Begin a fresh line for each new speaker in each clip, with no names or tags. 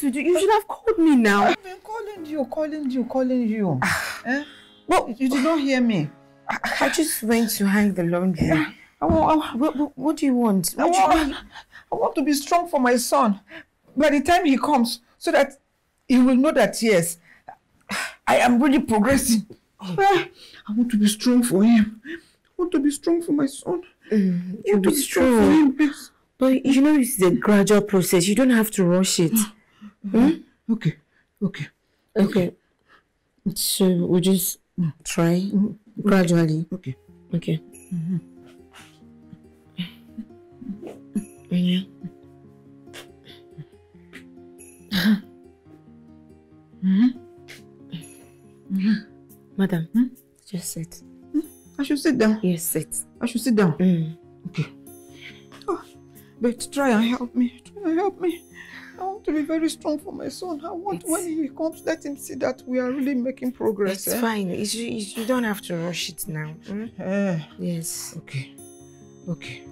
to do? You should have called me now.
I've been calling you, calling you, calling you. eh? Well, you did not hear me.
I, I just went to hang the laundry. I want, I, what, what, what do you want?
I
do you
want, I want to be strong for my son. By the time he comes, so that he will know that, yes, I am really progressing. Eh, I want to be strong for him. I want to be strong for my son.
Mm,
to
be
be strong for him, please.
But you know it's a gradual process. You don't have to rush it. Hmm?
Okay, okay.
Okay. So we'll just try mm-hmm. gradually.
Okay.
Okay. Mm-hmm. Yeah. Mm-hmm. Madam, hmm? just sit. Hmm?
I should sit down.
Yes, sit.
I should sit down.
Mm.
Okay. Oh, but try and help me. Try and help me. I want to be very strong for my son. I want when he comes, let him see that we are really making progress.
It's
eh?
fine. It's, you, you don't have to rush it now.
Eh,
Yes.
okay. Okay.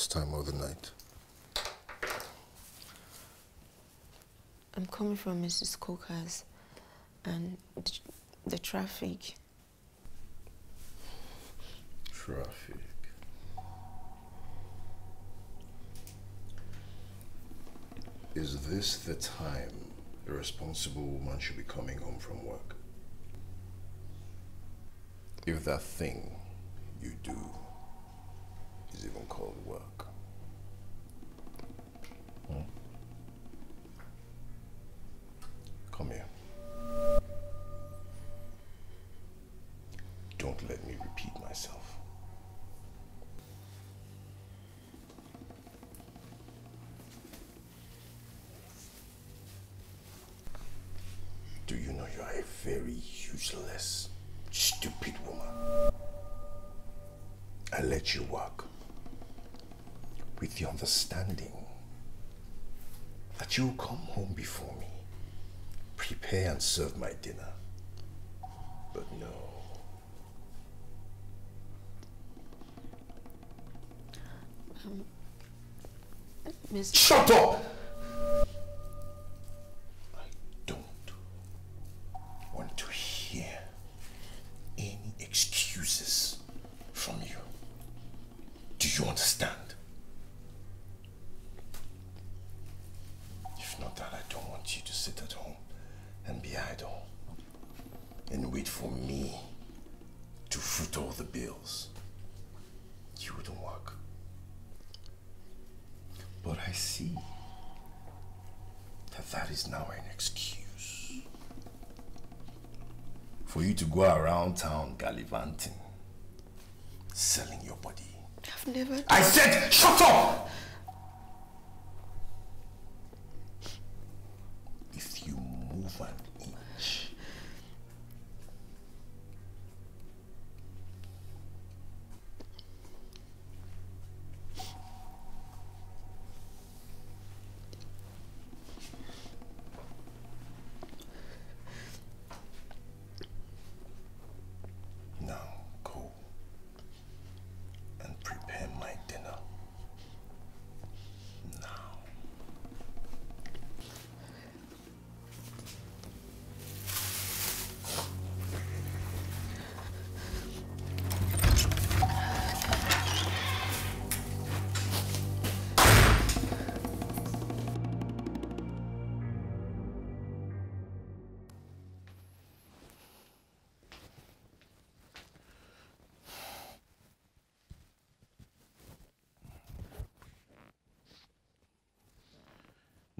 This time of the night?
I'm coming from Mrs. Coker's and the, the traffic.
Traffic. Is this the time a responsible woman should be coming home from work? If that thing you do is even called work. Come here. Don't let me repeat myself. Do you know you are a very useless, stupid woman? I let you work with the understanding that you'll come home before me, prepare and serve my dinner. But no.
Um, Miss
Shut up! Gallivanting, selling your body.
I've never.
I said, shut up!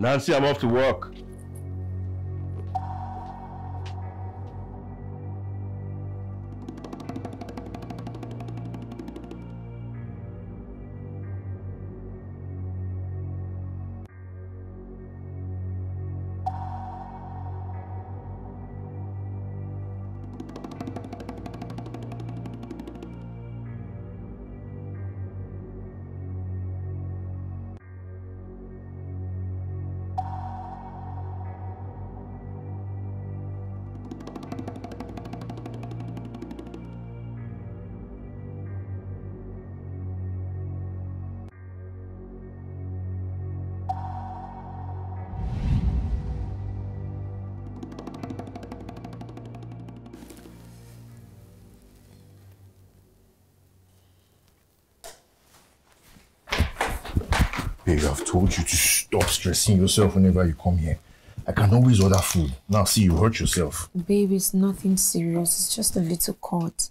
Nancy, I'm off to work.
Told you to stop stressing yourself whenever you come here. I can always order food. Now, see, you hurt yourself.
Baby, it's nothing serious. It's just a little cut.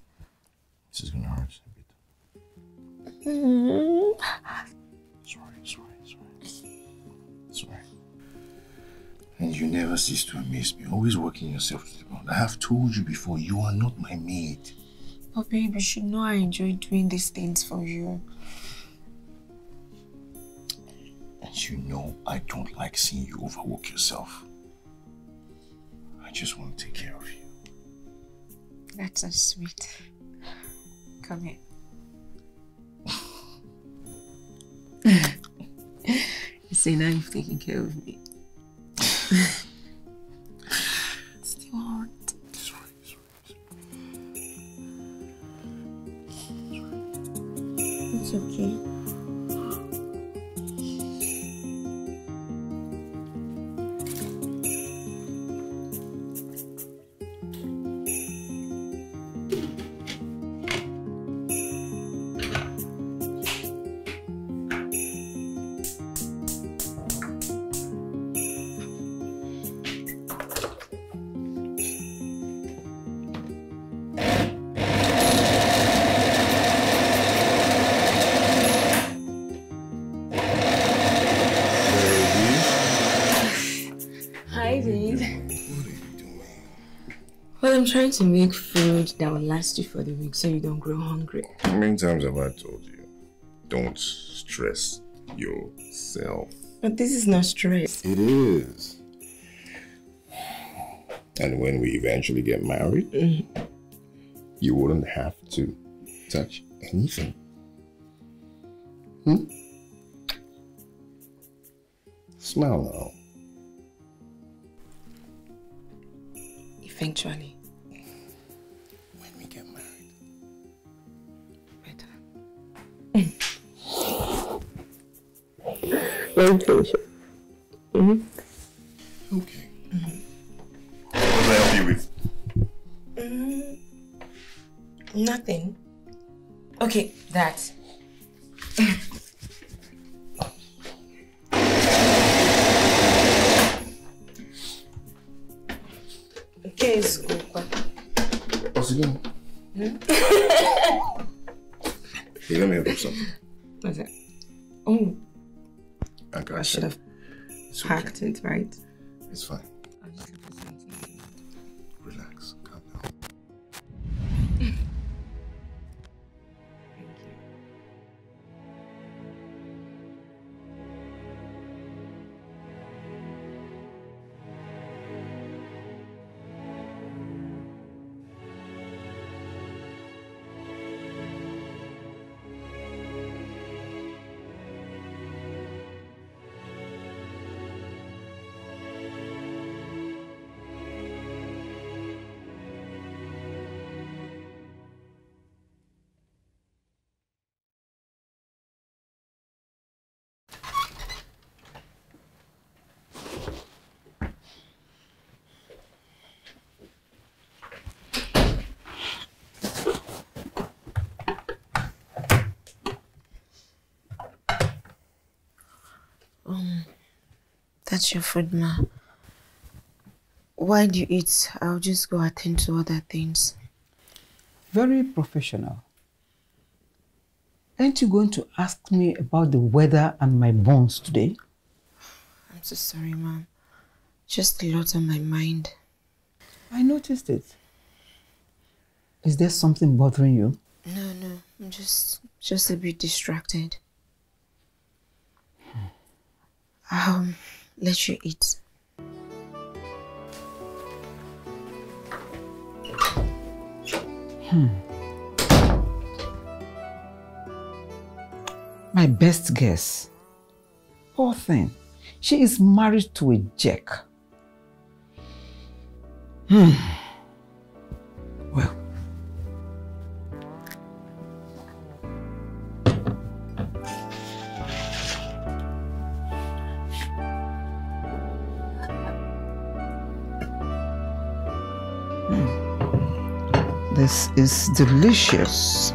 This is gonna hurt a bit.
Mm.
Sorry, sorry, sorry. Sorry. And you never cease to amaze me. Always working yourself to the bone. I have told you before, you are not my mate.
But baby, you should know I enjoy doing these things for you.
You know I don't like seeing you overwork yourself. I just want to take care of you.
That's so sweet. Come here. you see, now you've taken care of me. Trying to make food that will last you for the week so you don't grow hungry.
How many times have I told you? Don't stress yourself.
But this is not stress.
It is. And when we eventually get married, you wouldn't have to touch anything. Hmm? Smile now.
Eventually. Let me finish it.
Okay. What can I help you with?
Mm, nothing. Okay, that. okay, it's good.
What's again? Hmm? Hey, let me help you something.
What's it? Oh,
I
I should have packed it, right?
It's fine.
That's your food, ma. While you eat, I'll just go attend to other things.
Very professional. Aren't you going to ask me about the weather and my bones today?
I'm so sorry, ma'am. Just a lot on my mind.
I noticed it. Is there something bothering you?
No, no, I'm just just a bit distracted. I'll let you eat. Hmm.
My best guess. Poor thing. She is married to a jack. Hmm. Well. This is delicious.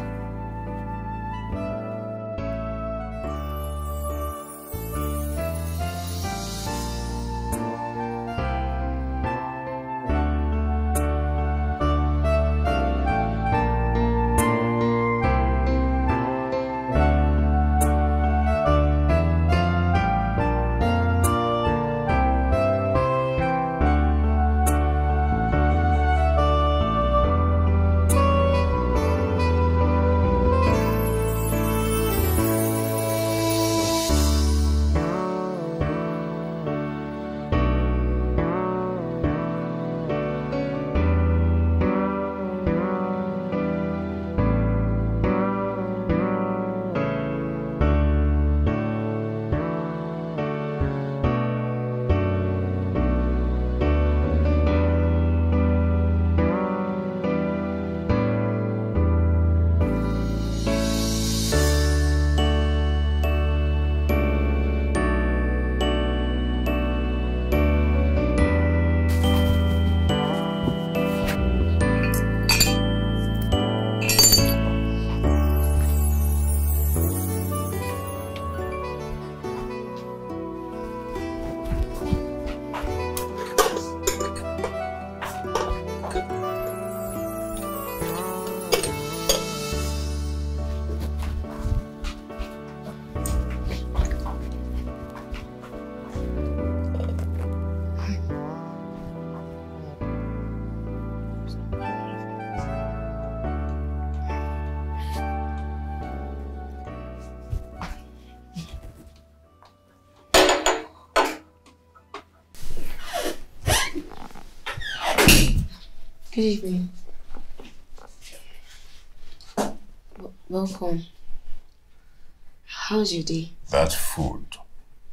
How's your day?
That food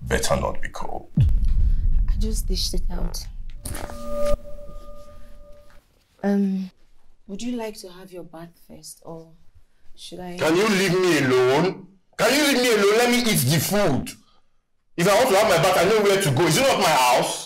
better not be cold.
I just dished it out. Um, would you like to have your bath first or should I?
Can you leave me alone? Can you leave me alone? Let me eat the food. If I want to have my bath, I know where to go. Is it not my house?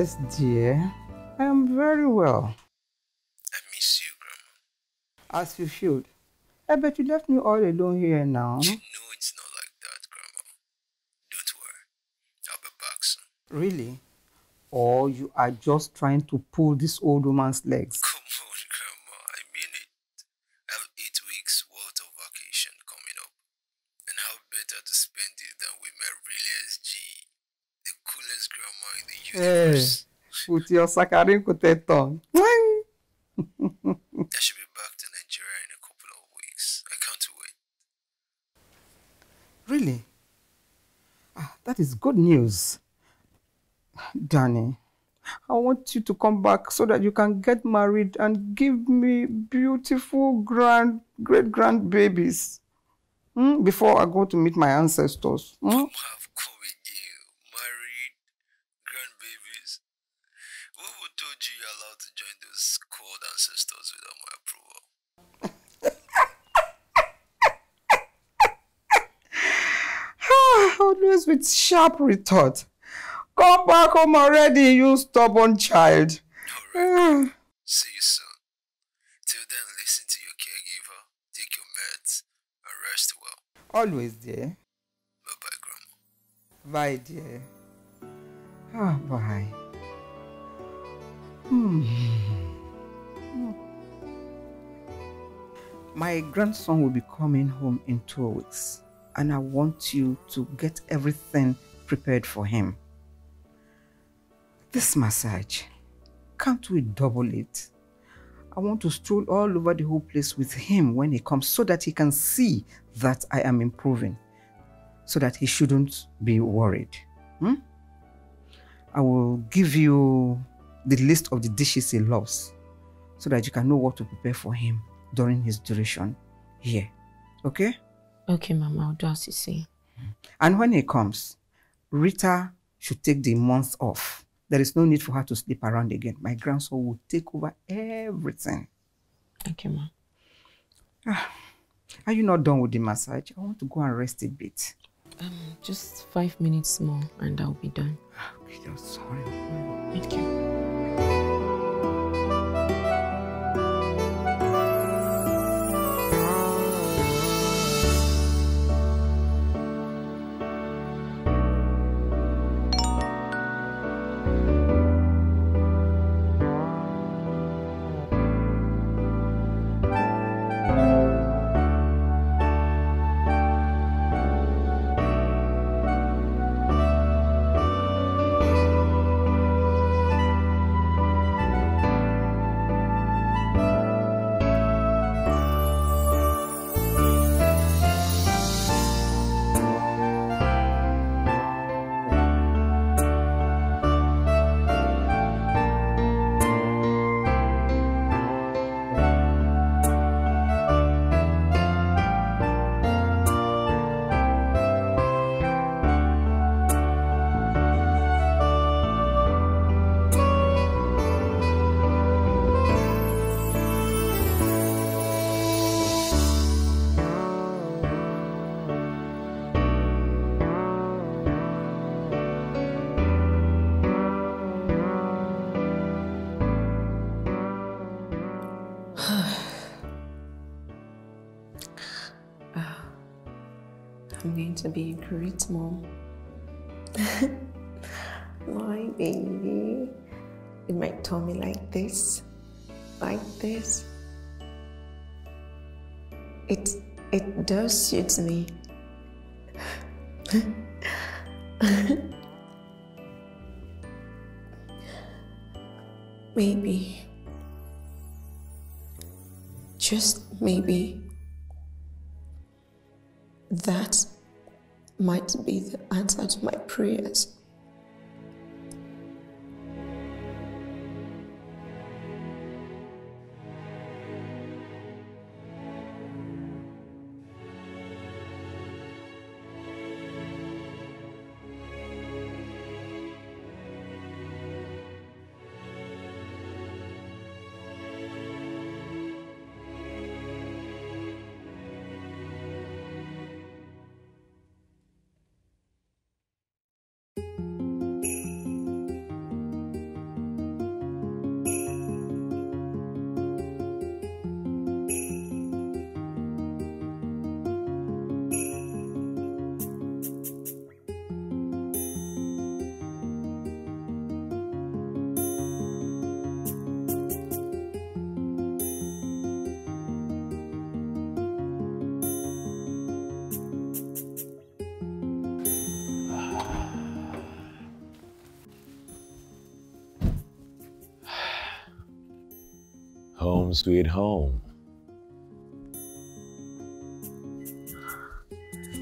Yes, dear. I am very well.
I miss you, Grandma.
As you should. I bet you left me all alone here now.
No, it's not like that, Grandma. Don't worry. I'll be back soon.
Really? Or you are just trying to pull this old woman's legs?
Come on, Grandma. I mean it. I have eight weeks worth of vacation coming up. And how better to spend it than with my real SG, the coolest grandma in the
Hey,
universe.
With your saccharin coated tongue.
I should be back to Nigeria in a couple of weeks. I can't wait.
Really? Ah, that is good news. Danny, I want you to come back so that you can get married and give me beautiful grand great grandbabies. Hmm? Before I go to meet my ancestors. Hmm? Always with sharp retort. Come back home already, you stubborn child.
Alright.
Ah,
See you soon. Till then, listen to your caregiver, take your meds, and rest well.
Always dear.
Bye bye, Grandma.
Bye, dear. Ah, bye. Hmm. My grandson will be coming home in two weeks, and I want you to get everything prepared for him. This massage, can't we double it? I want to stroll all over the whole place with him when he comes so that he can see that I am improving so that he shouldn't be worried. Hmm? I will give you the list of the dishes he loves so that you can know what to prepare for him during his duration here. Okay?
Okay, Mama, I'll do as you say.
And when he comes, Rita should take the month off. There is no need for her to sleep around again. My grandson will take over everything.
Okay, Ma.
Are you not done with the massage? I want to go and rest a bit.
Um, just five minutes more and I'll be done.
Okay, just sorry.
Thank you. Great mom.
My baby. With my tummy like this. Like this. It it does suit me. maybe. Just maybe. That might be the answer to my prayers.
Sweet home.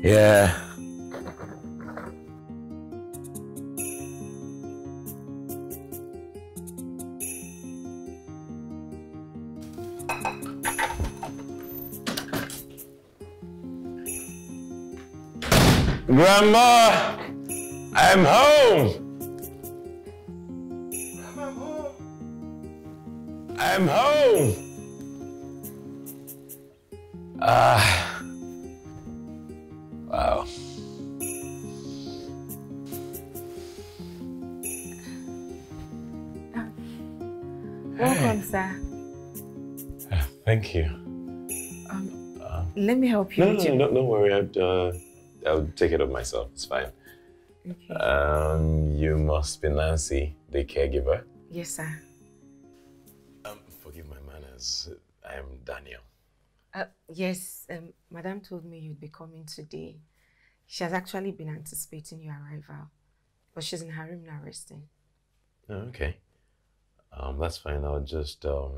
Yeah. Grandma, I'm home. No, no, no, don't worry. I'd, uh, I'll take it up myself. It's fine.
Okay.
Um, you must be Nancy, the caregiver.
yes, sir.
Um, forgive my manners. I'm Daniel.
Uh, yes, um, Madame told me you'd be coming today. She has actually been anticipating your arrival, but she's in her room now resting.
Oh, okay. Um, that's fine. I'll just um,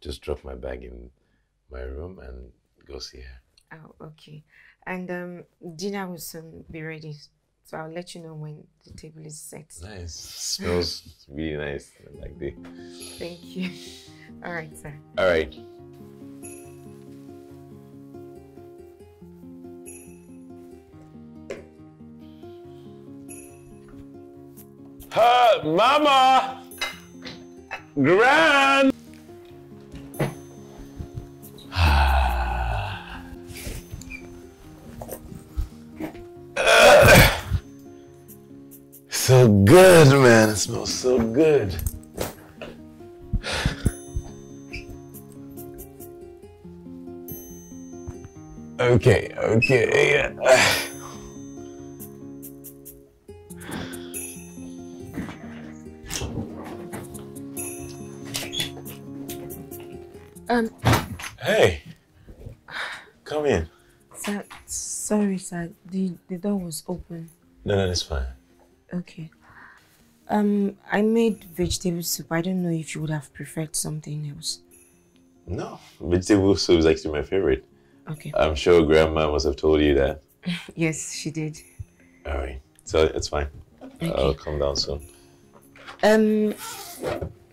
just drop my bag in my room and go see her.
Oh, okay. And um, dinner will soon be ready, so I'll let you know when the table is set.
Nice. Smells really nice. I like the.
Thank you. All right, sir.
All right. Ha, Mama! Gran! Good, man. It smells so good. Okay, okay.
Um,
Hey, come in.
sir, sorry, sir. The the door was open.
No, no, it's fine.
Okay. Um, I made vegetable soup. I don't know if you would have preferred something else.
No, vegetable soup is actually my favorite.
Okay.
I'm sure grandma must have told you that.
Yes, she did.
All right, so it's fine. I'll come down soon.
Um,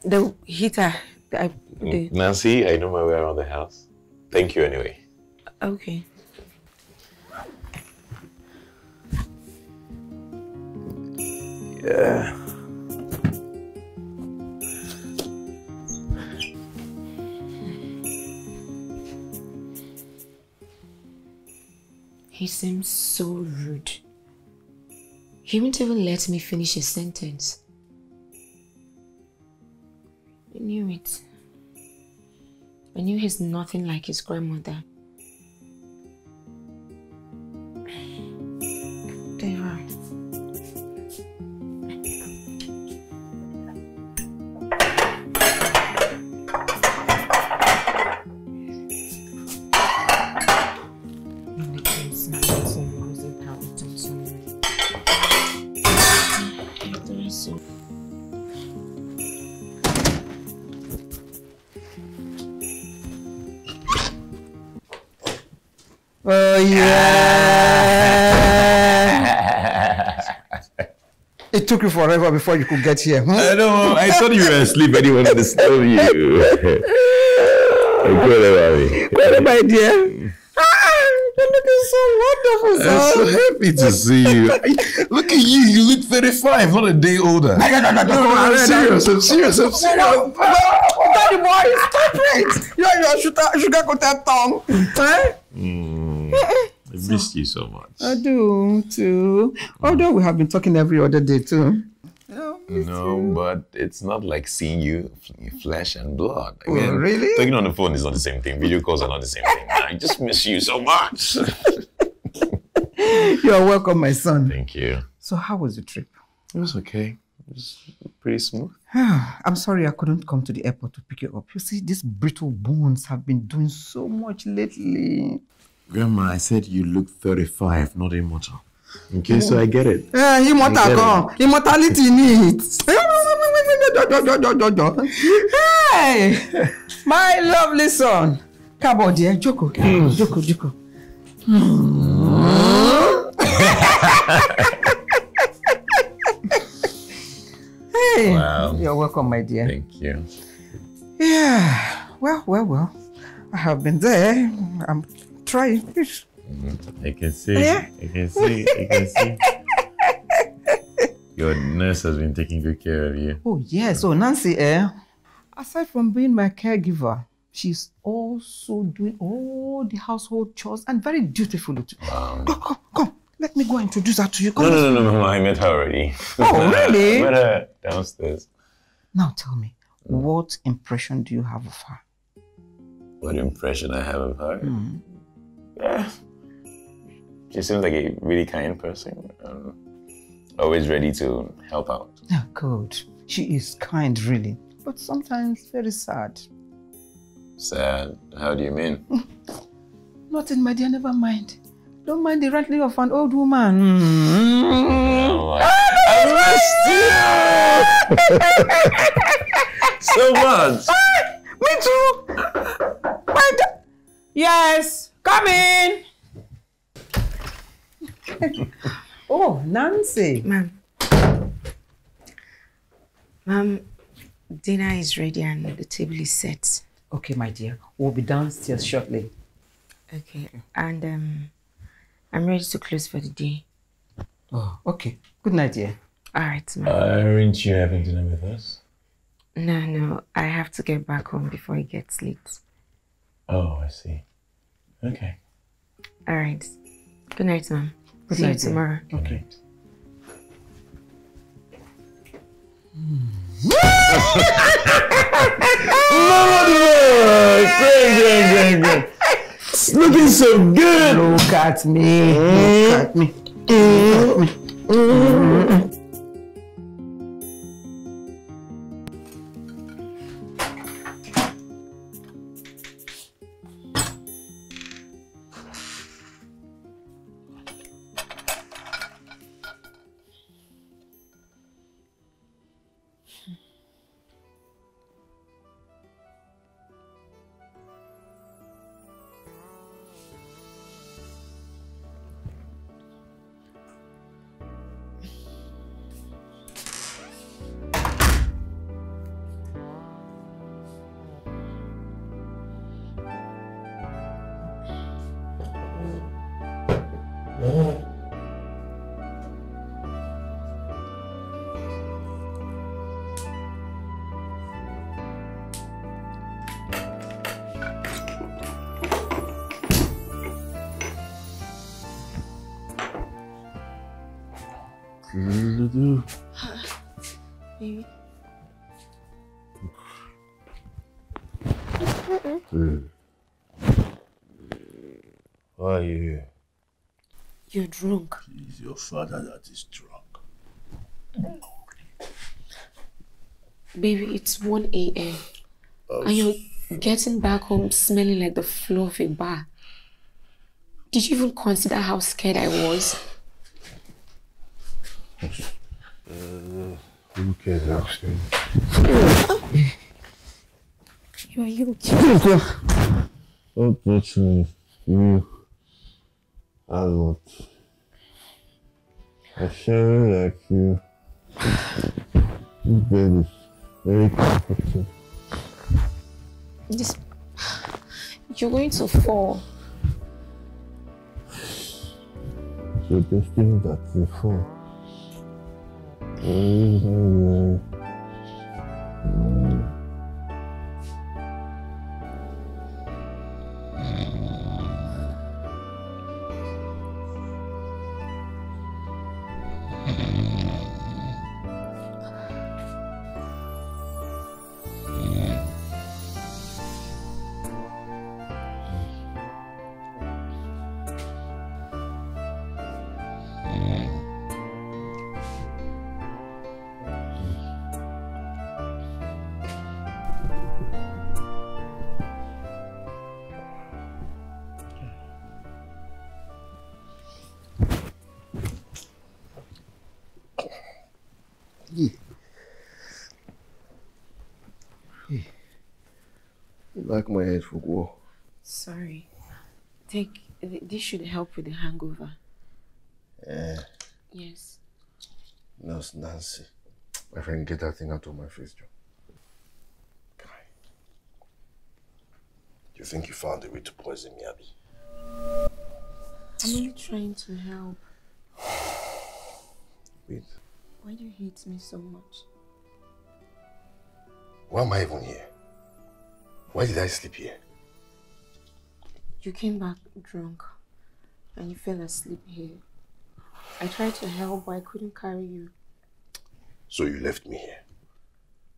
the heater. I, the,
Nancy, I know my way around the house. Thank you anyway.
okay.
Yeah.
He seems so rude. He won't even let me finish a sentence. I knew it. I knew he's nothing like his grandmother.
Took you forever before you could get here. Hmm?
I know. I thought you were asleep. I didn't want to disturb you.
Well, my dear. Ah, you're looking so wonderful,
I'm so happy to see you. Look at you. You look 35, not a day older.
No, no, no, no,
No, I'm serious. I'm serious. I'm serious.
Danny boy, stop it! You're your sugar, coated tongue. Eh?
I missed you so much.
I do too. Although we have been talking every other day too.
No, but it's not like seeing you f- flesh and blood.
Oh, really?
Talking on the phone is not the same thing. Video calls are not the same thing. I just miss you so much.
You're welcome, my son.
Thank you.
So, how was the trip?
It was okay. It was pretty smooth.
Ah, I'm sorry I couldn't come to the airport to pick you up. You see, these brittle bones have been doing so much lately.
Grandma, I said you look 35, not immortal. Okay, so I get it.
Eh, immortal come. Immortality needs. hey, my lovely son. Come on, dear. Joko. Joko, Joko. hey,
Wow.
you're welcome, my dear.
Thank you.
Yeah. Well, well, well. I have been there. I'm trying.
I can see.
Yeah.
I can see. I can see. Your nurse has been taking good care of you.
Oh, yes. So, Nancy, eh? Aside from being my caregiver, she's also doing all the household chores and very dutiful. too.
Um,
Come, come, come. Let me go introduce her to you. Come.
no, no, no, no, no, I met her already.
Oh, really?
I met her downstairs.
Now tell me, what impression do you have of her?
What impression I have of her?
Hmm.
Yeah. She seems like a really kind person. Um, always ready to help out.
Yeah, good. She is kind, really, but sometimes very sad.
Sad. How do you mean?
Nothing, my dear, never mind. Don't mind the rattling of an old woman.
Oh, I, I missed you so much.
Me too. Yes, come in. oh, Nancy.
Ma'am. Ma'am, dinner is ready and the table is set.
Okay, my dear, we'll be downstairs shortly.
Okay. And um, I'm ready to close for the day.
Oh, okay. Good night, dear.
All right, ma'am.
Aren't you having dinner with us?
no, no, I have to get back home before it gets late.
Oh, I see. Okay.
All right. Good night, ma'am.
Good
See
night,
you
dear.
tomorrow.
Okay.
Great, great, great, great. It's looking so good.
Look at me. Look at me. Look at me.
Baby.
Father that is drunk.
Baby, it's 1 a.m. Oh, and you're getting back home smelling like the floor of a bar. Did you even consider how scared I was?
Uh, who cares? Actually?
You are you okay?
Unfortunately, you a lot. I share like you. This bed is very comforting.
This. You're going to fall.
So destiny that you fall. Very, very, very.
Should help with the hangover.
Eh,
Yes.
Nurse Nancy. My friend, get that thing out of my face, Joe. Guy. You think you found a way to poison me, Abby?
I'm only trying to help.
Wait,
Why do you hate me so much?
why am I even here? Why did I sleep here?
You came back drunk and you fell asleep here. I tried to help, but I couldn't carry you.
So you left me here.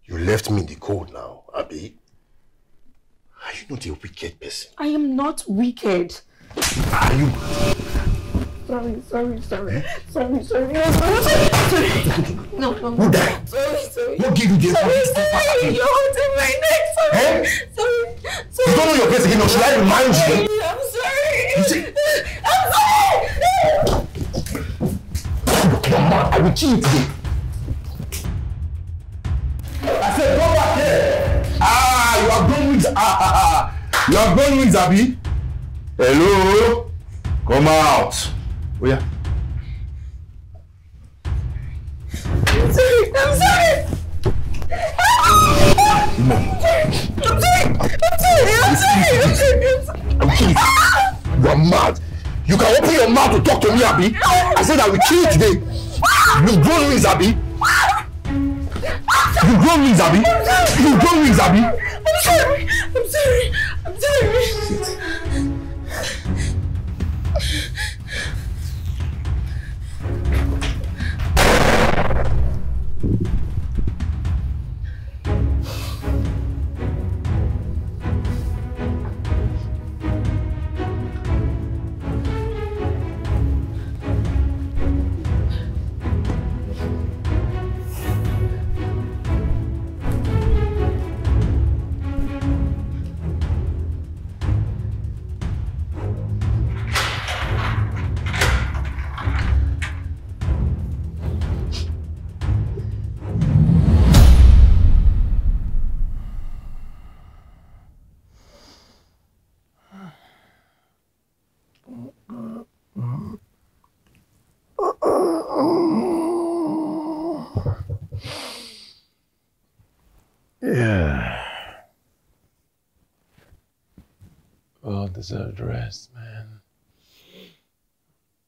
You left me in the cold now, Abby. Are you not a wicked person?
I am not wicked.
Are you?
Sorry, sorry, sorry. Sorry, sorry. No, sorry, sorry. No, no, no.
Who died?
Sorry, sorry.
Who gave you the
Sorry,
authority to step back at
sorry. You're holding my neck. Sorry.
Eh?
Sorry.
You don't know your place again, or should I remind you? You're mad. I will kill you today. I said, go back here. Ah, you are grown wings. Ah, ah, ah. You are grown wings, Abby. Hello? Come out. Oh, yeah.
I'm sorry. I'm sorry. I'm sorry. I'm sorry. I'm sorry. I'm sorry.
I will kill you. You are mad. You can open your mouth to talk to me, Abby. I said I will kill you today. You grown wings, Abby. You grown wings, Abby. You grown wings, Abby.
I'm sorry. I'm sorry. I'm sorry.
Yeah. Deserved rest, man.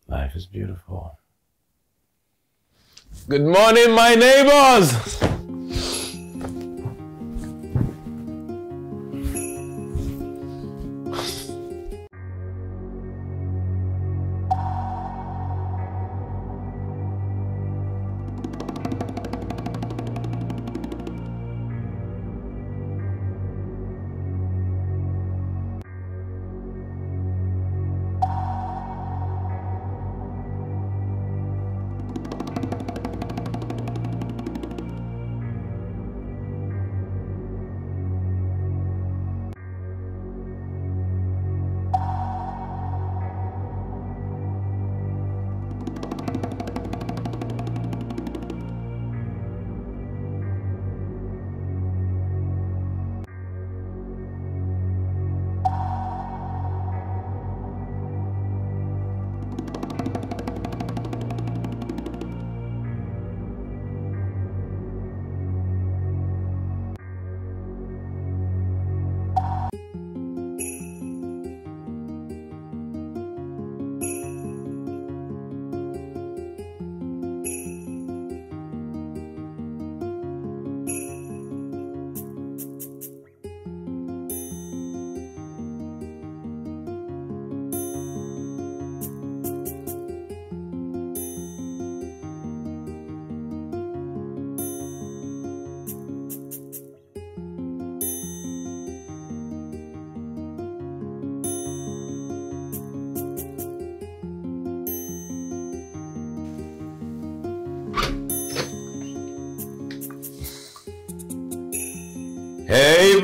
Life is beautiful. Good morning, my neighbors!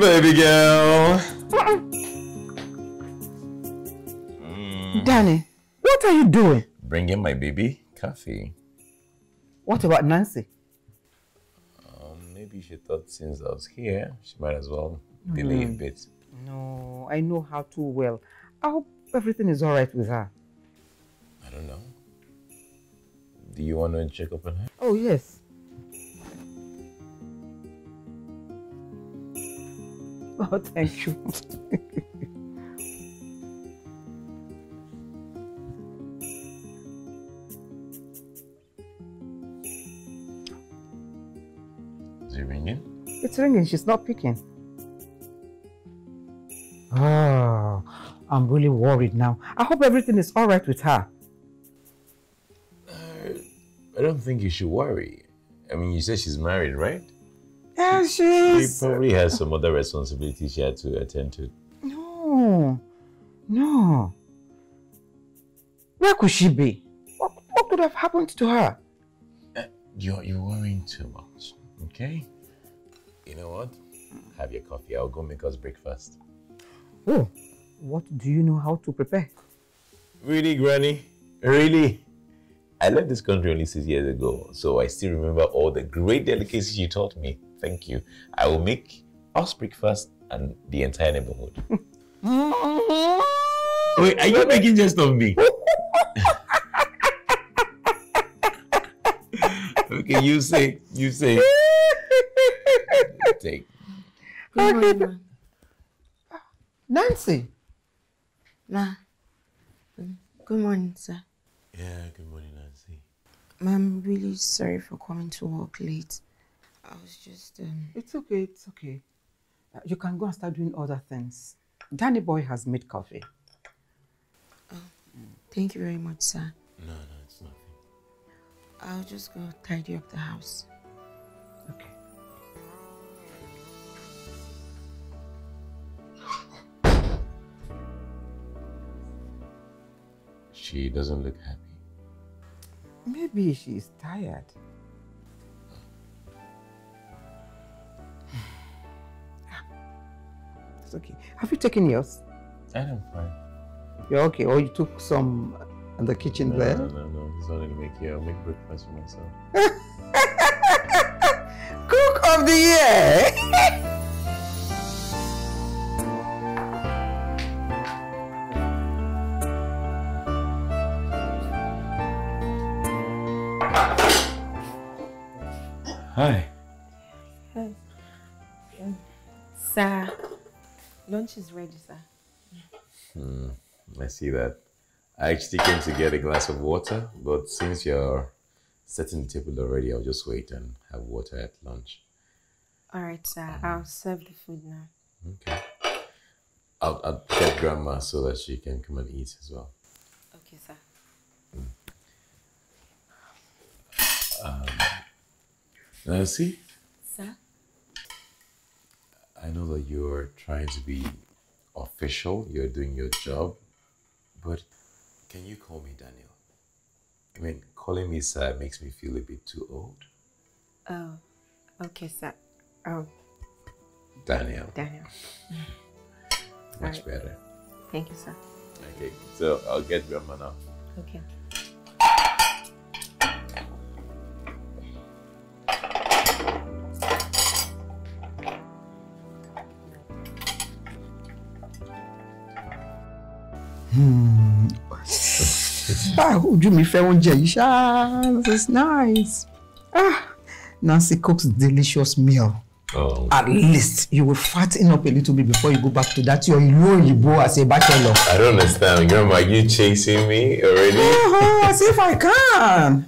Baby girl.
Danny, what are you doing?
Bring in my baby coffee.
What about Nancy?
Um, maybe she thought since I was here, she might as well delay a bit.
No, I know her too well. I hope everything is all right with her.
I don't know. Do you want to check up on her?
Oh, yes. Oh, thank you.
Is it ringing?
It's ringing. She's not picking. Oh, I'm really worried now. I hope everything is all right with her.
Uh, I don't think you should worry. I mean, you said she's married, right? She probably has some other responsibilities she had to attend to.
No, no. Where could she be? What, what could have happened to her?
Eh, you're, you're worrying too much, okay? You know what? Have your coffee. I'll go make us breakfast.
Oh, what do you know how to prepare?
Really, Granny? Really? I left this country only six years ago, so I still remember all the great delicacies you taught me. Thank you. I will make us breakfast and the entire neighborhood. Wait, are you making jest of me? okay, you say, you say. Take.
Good morning, ma.
Nancy,
Ma. Good morning, sir.
Yeah, good morning, Nancy.
Ma, I'm really sorry for coming to work late. I was just um
it's okay, it's okay. Uh, You can go and start doing other things. Danny boy has made coffee.
thank you very much, sir.
No, no, it's nothing.
I'll just go tidy up the house.
Okay.
She doesn't look happy.
Maybe she's tired. It's okay. Have you taken yours?
I am fine.
You're okay. Or you took some in the kitchen
No,
there?
no, no, no. It's not gonna make you. I'll make breakfast for myself.
Cook of the year!
is ready, sir.
Hmm, I see that. I actually came to get a glass of water, but since you're setting the table already, I'll just wait and have water at lunch.
All right, sir. Um, I'll serve the food now.
Okay. I'll, I'll get grandma so that she can come and eat as well.
Okay, sir. Hmm.
Um, Nancy,
Sir?
I know that you're trying to be official, you're doing your job, but can you call me Daniel? I mean, calling me sir makes me feel a bit too old.
Oh, okay, sir. Oh,
Daniel,
Daniel.
much
Alright.
better.
Thank you, sir.
Okay, so I'll get grandma now.
Okay.
Ojú mi fẹ́ oúnjẹ yìí ṣá. This is nice. Ah, Nancy cooks delicious meal.
Oh,
At least you will fatten up a little bit before you go back to that your ìlú òyìnbó as a bachelor.
I don't understand. Grandma, are you chasing me already?
Uh-huh, as if I can.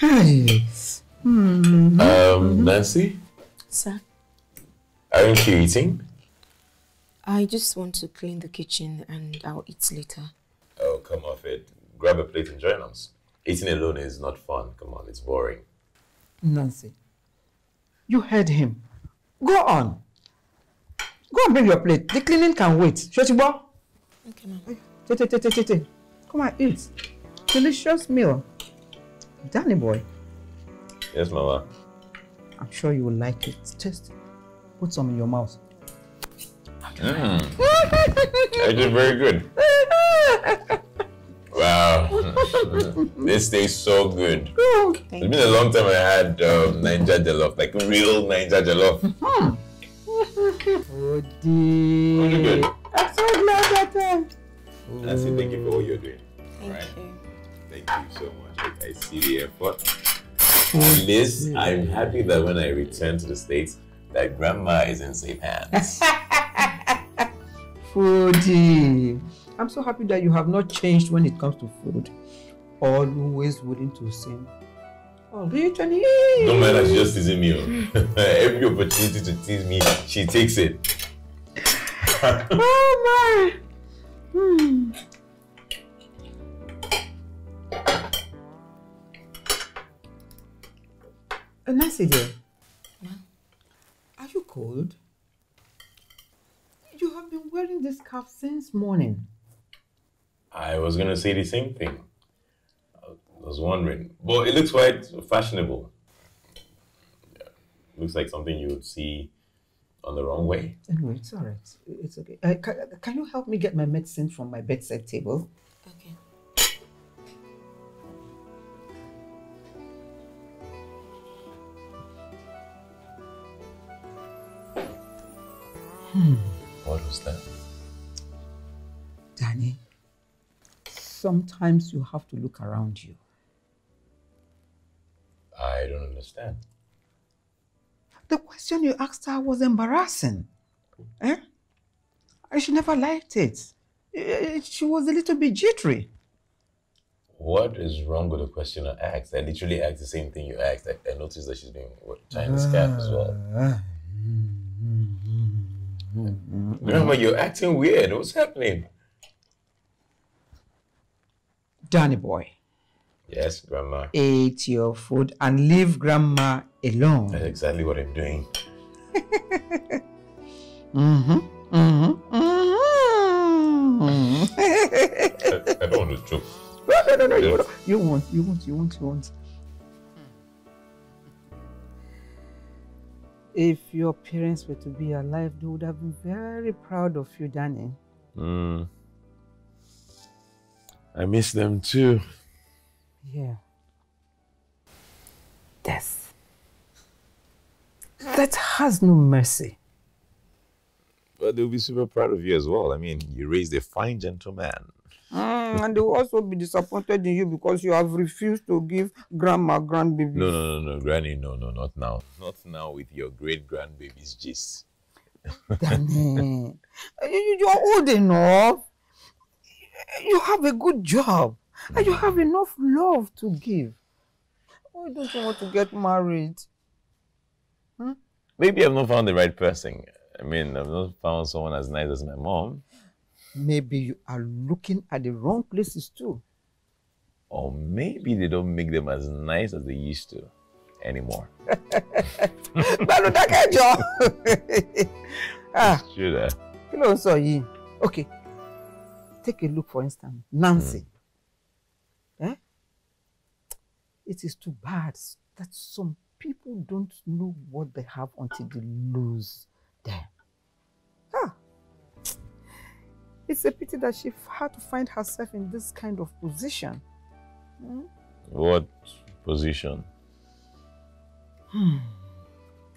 Hey.
Um, Nancy,
Sir,
aren't you eating?
I just want to clean the kitchen and I'll eat later.
Oh, come off it. Grab a plate and join us. Eating alone is not fun. Come on, it's boring.
Nancy, you heard him. Go on. Go and bring your plate. The cleaning can wait. Shotibo,
Okay, ma'am.
Eh, take. Come on, eat. Delicious meal. Danny boy,
Yes, Mama.
I'm sure you will like it. Taste Put some in your mouth.
I did very good. Wow. this tastes so good. It's been a long time I had um, Naija Jollof, like real Naija Jollof.
Oh,
Really good.
I'm so glad that time.
Nancy, thank you for all you're doing.
Thank
Right.
you.
Thank you so much. I see the effort. And Liz, I'm happy that when I return to the States, that grandma is in safe hands.
Foodie. I'm so happy that you have not changed when it comes to food. Always willing to sing. Oh, literally.
No matter, she's just teasing me. oh. Every opportunity to tease me, she takes it.
Oh my. Hmm. Uh, Nancy dear. Are you cold? You have been wearing this scarf since morning.
I was gonna say the same thing. I was wondering, but it looks quite fashionable. Yeah. Looks like something you would see on the wrong way.
Anyway, it's all right. It's okay. Uh, can, can you help me get my medicine from my bedside table?
Okay.
What was?
Danny, sometimes you have to look around you.
I don't understand.
The question you asked her was embarrassing. Eh? She never liked it. Eh, She was a little bit jittery.
What is wrong with the question I asked? I literally asked the same thing you asked. I, I noticed that she's been what, tying the scarf as well. Grandma, you're acting weird. What's happening?
Danny boy,
Yes, Grandma.
eat your food and leave grandma alone.
That's exactly what I'm doing.
Mm-hmm. Mm-hmm. Mm-hmm.
I, I don't want to joke.
no, no, no, no. You, won't. you won't. You won't. You won't. You won't. If your parents were to be alive, they would have been very proud of you, Danny.
Mm. I miss them too.
Yeah. Death. That has no mercy.
But they'll be super proud of you as well. I mean, you raised a fine gentleman.
Mm, and they will also be disappointed in you because you have refused to give grandma grandbaby.
No, no, no, no, Granny, no, no, not now. Not now with your great grandbaby's gist.
Danny, you, you are old enough. You have a good job. And you have enough love to give. Why don't you want to get married?
Maybe I've not found the right person. I mean, I've not found someone as nice as my mom.
Maybe you are looking at the wrong places too.
Or maybe they don't make them as nice as they used to anymore.
Ah,
True that.
kí ló sọ yìí? Okay, take a look for instance, Nancy. Eh? It is too bad that some people don't know what they have until they lose them. It's a pity that she had to find herself in this kind of position.
What position?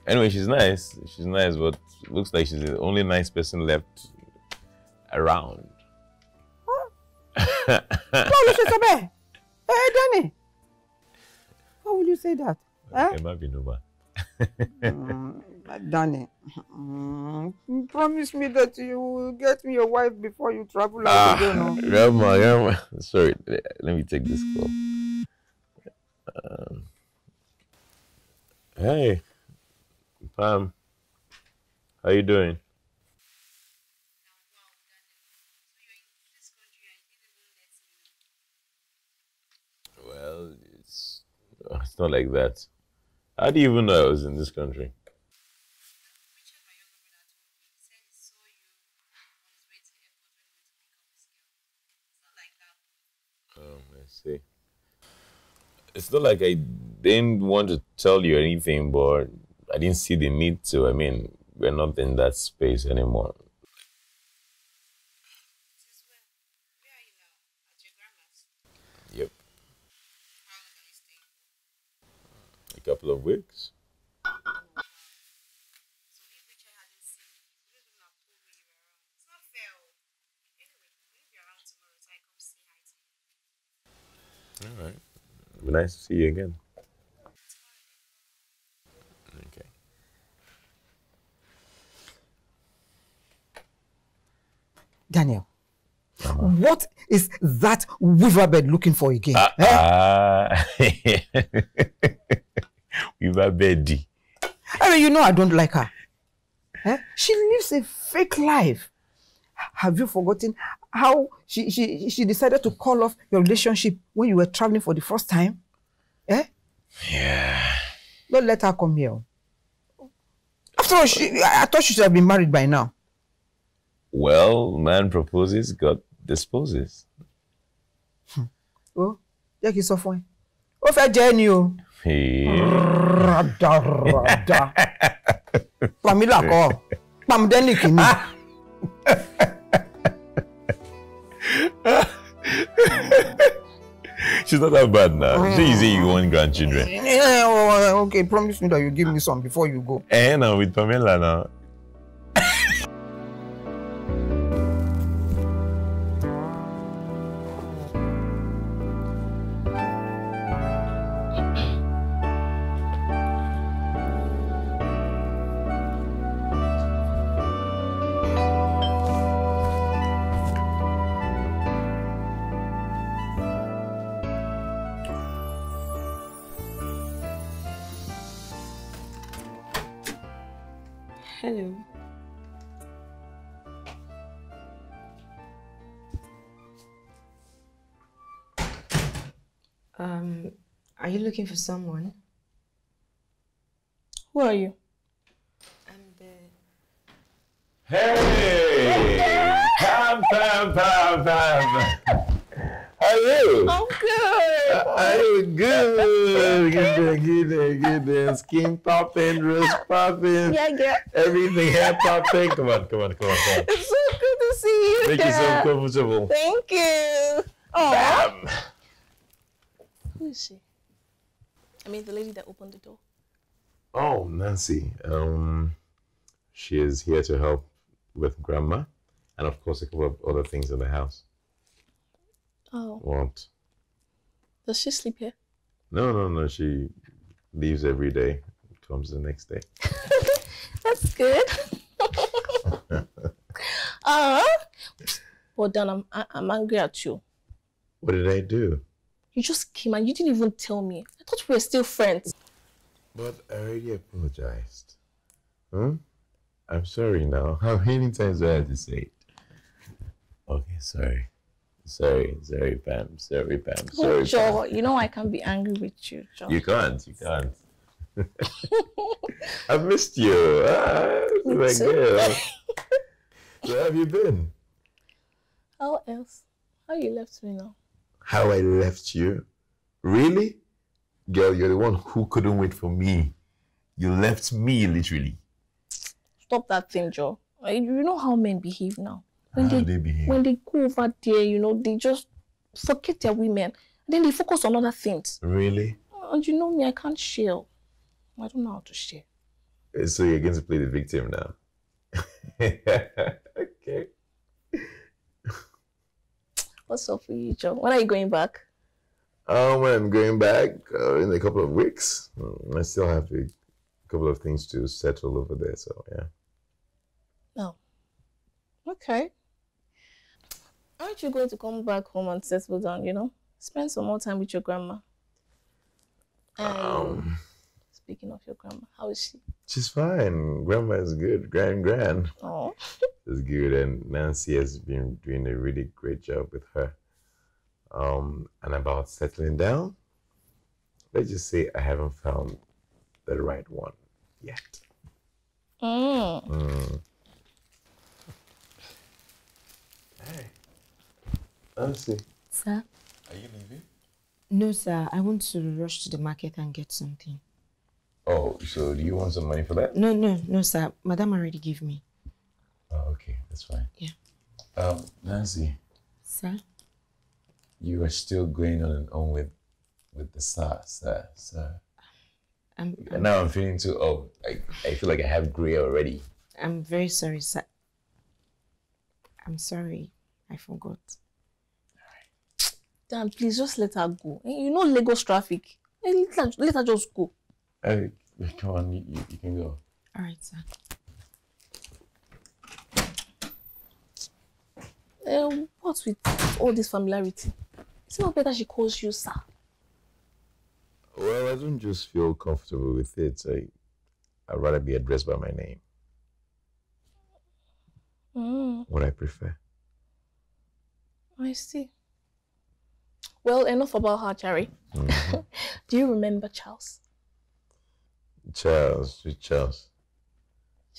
anyway, she's nice. She's nice, but looks like she's the only nice person left around.
Ló ṣe sọ bẹ́ẹ̀? Danny, how will you say that? Eh?
It might be Numa.
Mm, Danny, mm, promise me that you will get me a wife before you travel out
Ah,
again. oh.
grandma, grandma. Sorry, let me take this call. Um, hey, Pam, how you doing? Well, it's it's not like that. How do you even know I was in this country? Oh, I see. It's not like I didn't want to tell you anything, but I didn't see the need to. I mean, we're not in that space anymore. Yep. A couple of weeks. All right. It'd be nice to see you again. Okay.
Daniel, what is that weaverbird looking for again? eh?
Ah. we were ready.
I mean, you know I don't like her. Eh? She lives a fake life. Have you forgotten how she, she, she decided to call off your relationship when you were traveling for the first time? Eh?
Yeah.
Don't let her come here. After all, she, I thought she should have been married by now.
Well, man proposes, God disposes.
Oh, jẹ́ kí n sọ fún ẹ. Ó fẹ́ jẹ́ ni o. Kọ́. Pamdẹ́nì kìíní.
She's not that bad now. So you say you want grandchildren.
Oh, okay, promise me that you give me some before you go.
Eh, now with Pamela now.
Looking for someone?
Who are you?
I'm the.
Hey! Pam, pam, pam, pam. How are you?
I'm good.
Are you good? Good there, good there, good there. Skin popping, rose popping,
Yeah, yeah.
everything hair popping. Come on, come on, come on, come on.
It's so good to see you.
Make yourself
Dad.
comfortable.
Thank you. Oh, who is she? I mean, the lady that opened the door.
Oh, Nancy. Um, she is here to help with grandma, and of course a couple of other things in the house.
Oh,
What?
does she sleep here?
No, no, no. She leaves every day. Comes the next day.
That's good. uh, but then I'm I'm angry at you.
What did I do?
You just came and you didn't even tell me. I thought we were still friends.
But I already apologized. Hmm? I'm sorry now. How many times do I have to say it? Okay, sorry. Sorry, sorry, Pam. Sorry, Pam.
Oh,
Sorry,
Joe,
Pam.
you know I can't be angry with you, Joe.
You can't. You can't. I've missed you. Ah, my girl. Where have you been?
How else? How you left me now?
How I left you? Really? Girl, you're the one who couldn't wait for me. You left me, literally.
Stop that thing, Joe. You know how men behave now. When
How
they,
they behave?
when they go over there, you know, they just forget their women. And then they focus on other things.
Really?
And you know me, I can't share. I don't know how to share.
So you're going to play the victim now. okay.
What's up for you, Joe? When are you going back?
Um, when I'm going back uh, in a couple of weeks, mm, I still have a couple of things to settle over there. So yeah.
No. Okay. Aren't you going to come back home and settle down, you know? Spend some more time with your grandma. And
Um,
speaking of your grandma, how is she?
she's fine. Grandma is good. Grand, grand
Oh,
is good, and Nancy has been doing a really great job with her. Um, and about settling down, let's just say I haven't found the right one yet.
mm.
Mm. Hey, Nancy,
Sir?
are you leaving?
No, sir. I want to rush to the market and get something.
Oh, so do you want some money for that?
No, no, no, sir. Madam already gave me.
Oh, okay, that's fine.
Yeah.
Um, Nancy,
Sir?
you are still going on and on with with the sir, sir, sir.
I'm,
And now I'm feeling too. old. I, I feel like I have gray already.
I'm very sorry, sir. I'm sorry. I forgot.
Dan, please just let her go. Eh, You know Lagos traffic. Eh, Let her, let her just go.
Hey, come on, you, you, you can go.
All right, sir.
Eh, what's with all this familiarity? It's it not better she calls you sir?
Well, I don't just feel comfortable with it. I, I'd rather be addressed by my name.
Mm,
What I prefer.
I see. Well, enough about her, Jerry. Do you remember Charles?
Charles, with Charles.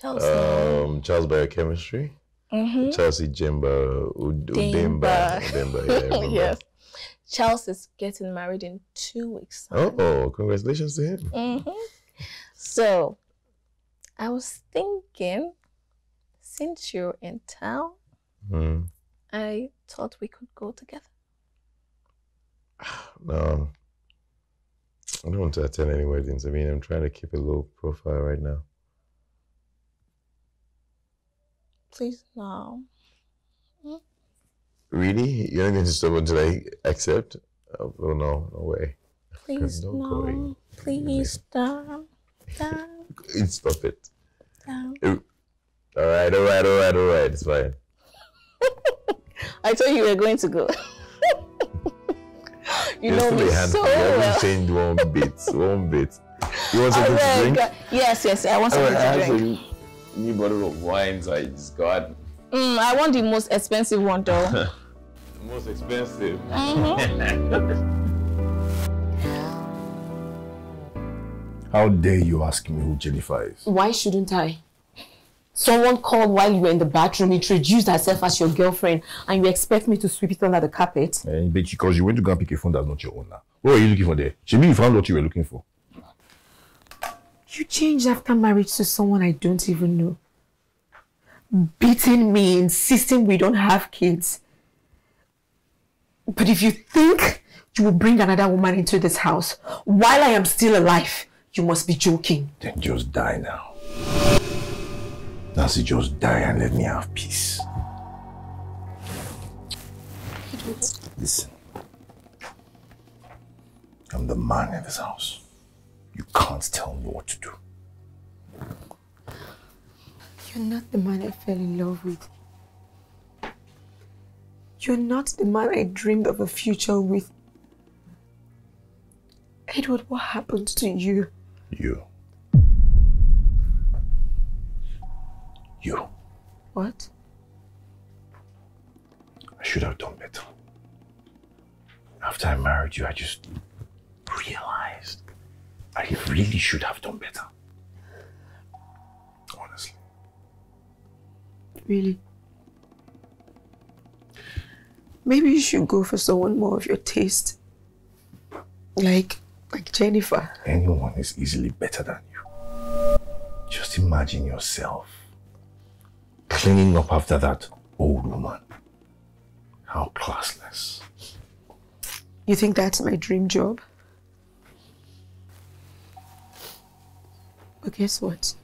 Charles.
Um, Charles Biochemistry.
mhm.
Chelsea Jemba Ud-
Udemba.
Udemba. Yeah,
yes. Charles is getting married in two weeks. time.
Oh, congratulations to him.
hmm So, I was thinking, since you're in town,
Hmm.
I thought we could go together.
No, I don't want to attend any weddings. I mean, I'm trying to keep a low profile right now.
Please, no. Hmm?
Really? You're not going to stop until I accept? Oh, no, no way.
Please, no. Please, down, down,
Stop it.
down.
All right, all right, all right, all right. It's fine.
I told you we were going to go. You know
still
me
a handful.
so
You haven't changed one bit. One bit. You want
Oh
something to
my
drink?
Yes, yes, I want
All
something
right, I
to
have
drink.
some new bottle of wine, so I just got
Mm, I want the most expensive one though.
the most expensive.
How dare you ask me who Jennifer is?
Why shouldn't I? Someone called while you were in the bathroom, introduced herself as your girlfriend, and you expect me to sweep it under the carpet?
Eh, but because you went to go and pick a phone that's not your own now. What were you looking for there? She Should you found what you were looking for?
You changed after marriage to someone I don't even know. Beating me, insisting we don't have kids. But if you think you will bring another woman into this house while I am still alive, you must be joking.
Then just die now. Nancy, just die and let me have peace. Listen. I'm the man in this house. You can't tell me what to do.
You're not the man I fell in love with. You're not the man I dreamed of a future with. Edward, what happened to you?
You. You.
What?
I should have done better. After I married you, I just realized I really should have done better. Honestly.
Really? Maybe you should go for someone more of your taste. Like, like Jennifer.
Anyone is easily better than you. Just imagine yourself cleaning up after that old woman. How classless.
You think that's my dream job? But guess what?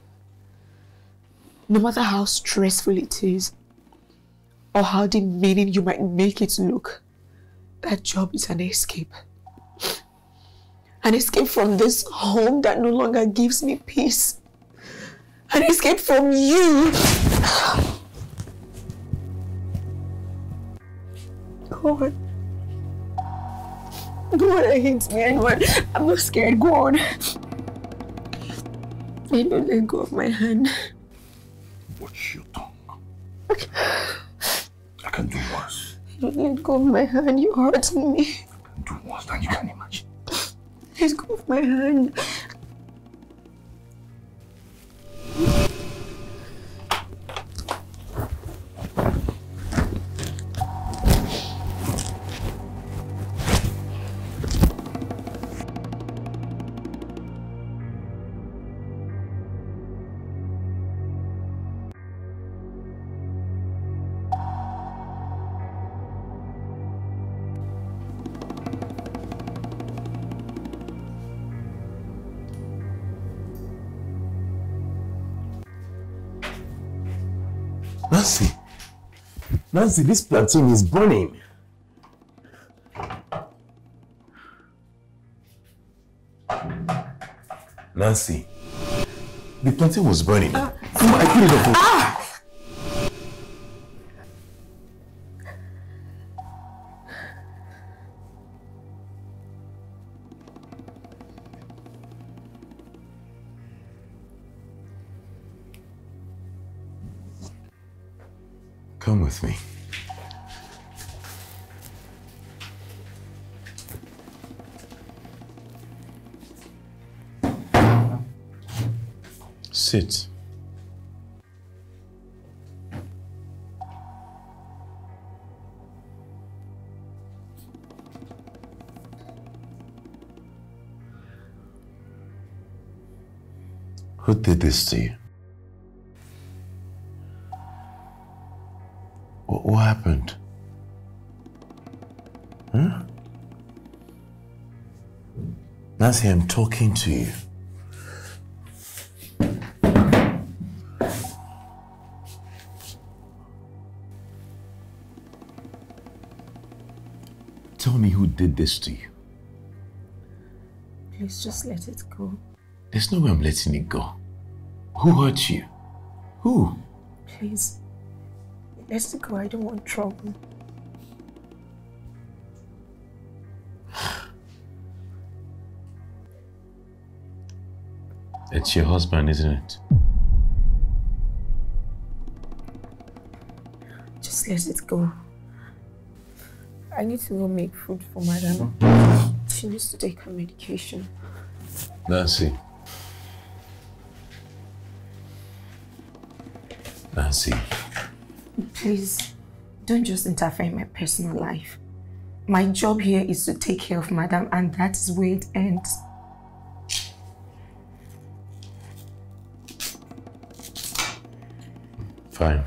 No matter how stressful it is, or how demeaning you might make it look, that job is an escape. An escape from this home that no longer gives me peace. An escape from you. Go on. Go on and hit me, anyone. I'm not scared. Go on. I don't let go of my hand.
Watch your tongue. I can do worse.
Don't let go of my hand. You're hurting me.
I can do worse than you can imagine.
Let go of my hand.
Nancy, this plantain is burning. Nancy, the plantain was burning. Uh, I put it up. Ah! Sit. Who did this to you? What, what happened? Huh? Nancy, I'm talking to you. Did this to you.
Please just let it go.
There's no way I'm letting it go. Who hurt you? Who?
Please. Let it go. I don't want trouble.
It's your husband, isn't it?
Just let it go. I need to go make food for madam. She needs to take her medication.
Nancy. Nancy.
Please, don't just interfere in my personal life. My job here is to take care of madam and that is where it ends.
Fine.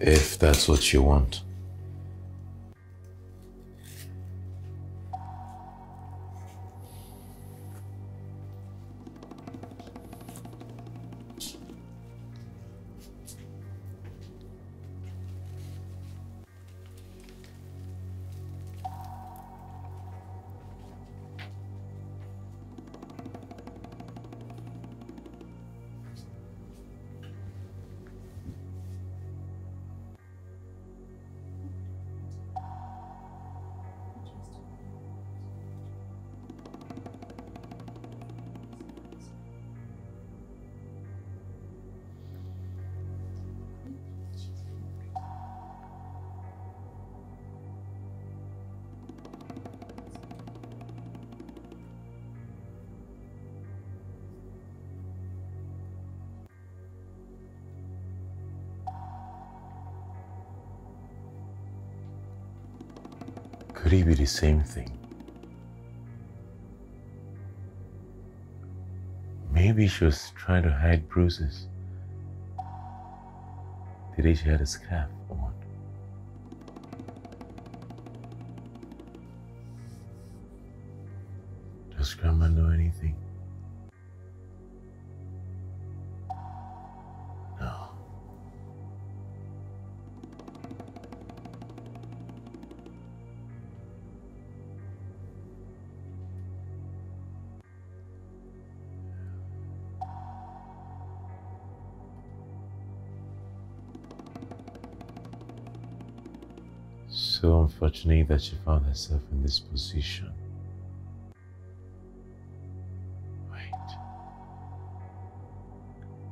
If that's what you want. Could he be the same thing? Maybe she was trying to hide bruises. Today she had a scarf unfortunate that she found herself in this position. Wait.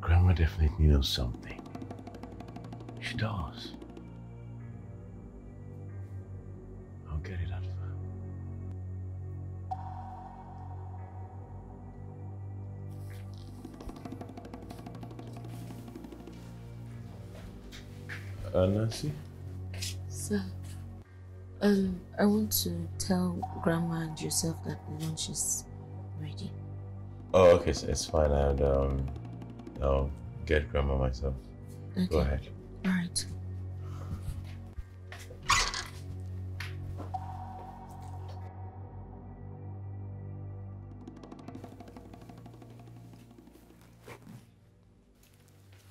Grandma definitely knows something. She does. I'll get it out of her. Uh, Nancy?
Sir, um, I want to tell Grandma and yourself that the lunch is ready.
Oh, okay, so it's fine. I'll, um, I'll get Grandma myself.
Okay.
Go ahead.
All right.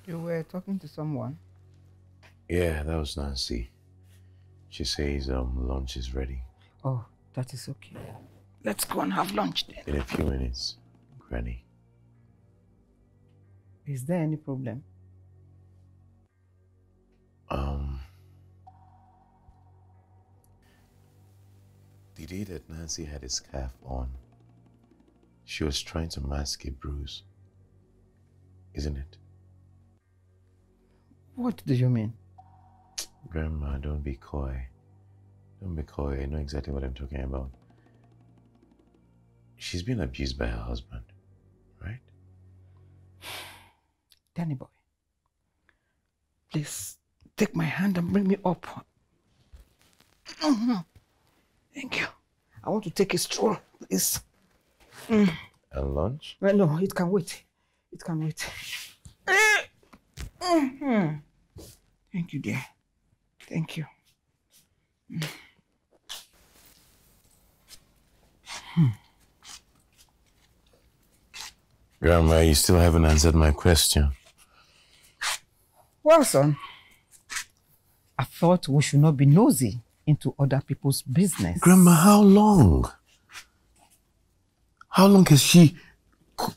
You were talking to someone?
Yeah, that was Nancy. She says um lunch is ready.
Oh, that is okay. Let's go and have lunch then.
In a few minutes, Granny.
Is there any problem?
Um, the day that Nancy had a scarf on, she was trying to mask a bruise. Isn't it?
What do you mean?
Grandma, don't be coy. Don't be coy. I know exactly what I'm talking about. She's been abused by her husband, right?
Danny boy, please take my hand and bring me up. Mhm. Thank you. I want to take a stroll, please. Mm.
And lunch?
Well, no, it can wait. It can wait. Mhm. Thank you, dear. Thank you.
Grandma, you still haven't answered my question.
Well, son, I thought we should not be nosy into other people's business.
Grandma, how long? How long has she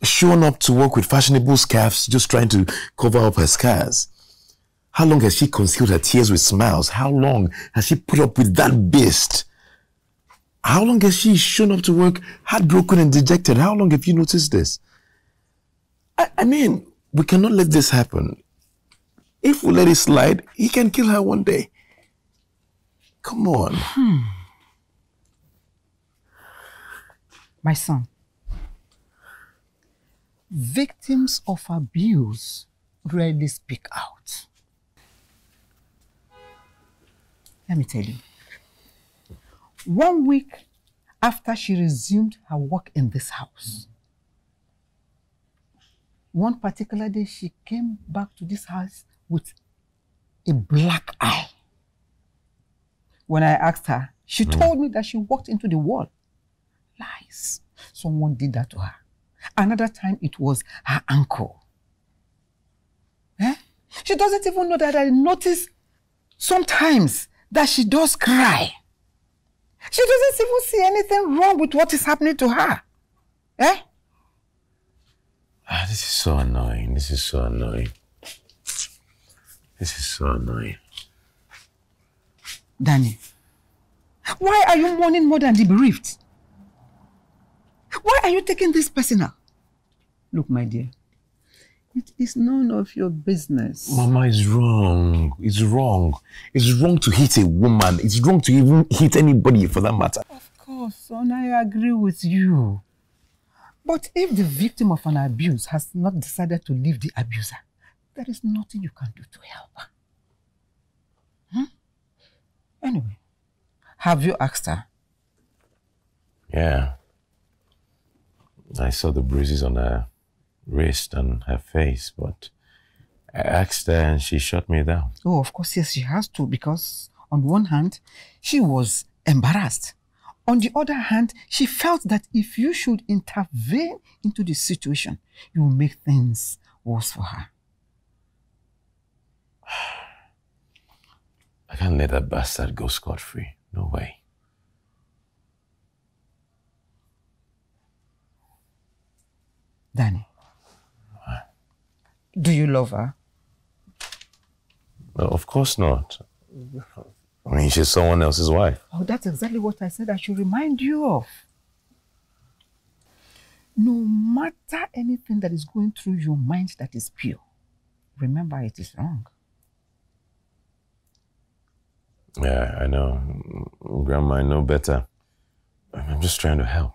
shown up to work with fashionable scarves just trying to cover up her scars? How long has she concealed her tears with smiles? How long has she put up with that beast? How long has she shown up to work heartbroken and dejected? How long have you noticed this? I, I mean, we cannot let this happen. If we let it slide, he can kill her one day. Come on. Hmm.
My son, victims of abuse rarely speak out. Let me tell you. One week after she resumed her work in this house, one particular day she came back to this house with a black eye. When I asked her, she told me that she walked into the wall. Lies. Someone did that to her. Another time it was her uncle. Eh? She doesn't even know that I notice sometimes that she does cry. She doesn't even see anything wrong with what is happening to her. Eh?
Ah, this is so annoying. This is so annoying. This is so annoying.
Danny, why are you mourning more than the bereaved? Why are you taking this personal? Look, my dear, it is none of your business.
Mama is wrong. It's wrong. It's wrong to hit a woman. It's wrong to even hit anybody for that matter.
Of course, son, I agree with you. But if the victim of an abuse has not decided to leave the abuser, there is nothing you can do to help her. Hmm? Anyway, have you asked her?
Yeah. I saw the bruises on her wrist and her face, but I asked her and she shut me down.
Oh, of course, yes, she has to, because on one hand, she was embarrassed. On the other hand, she felt that if you should intervene into the situation, you will make things worse for her.
I can't let that bastard go scot free. No way.
Danny, do you love her?
No, of course not. I mean, she's someone else's wife.
Oh, that's exactly what I said I should remind you of. No matter anything that is going through your mind that is pure, remember it is wrong.
Yeah, I know. Grandma, I know better. I'm just trying to help.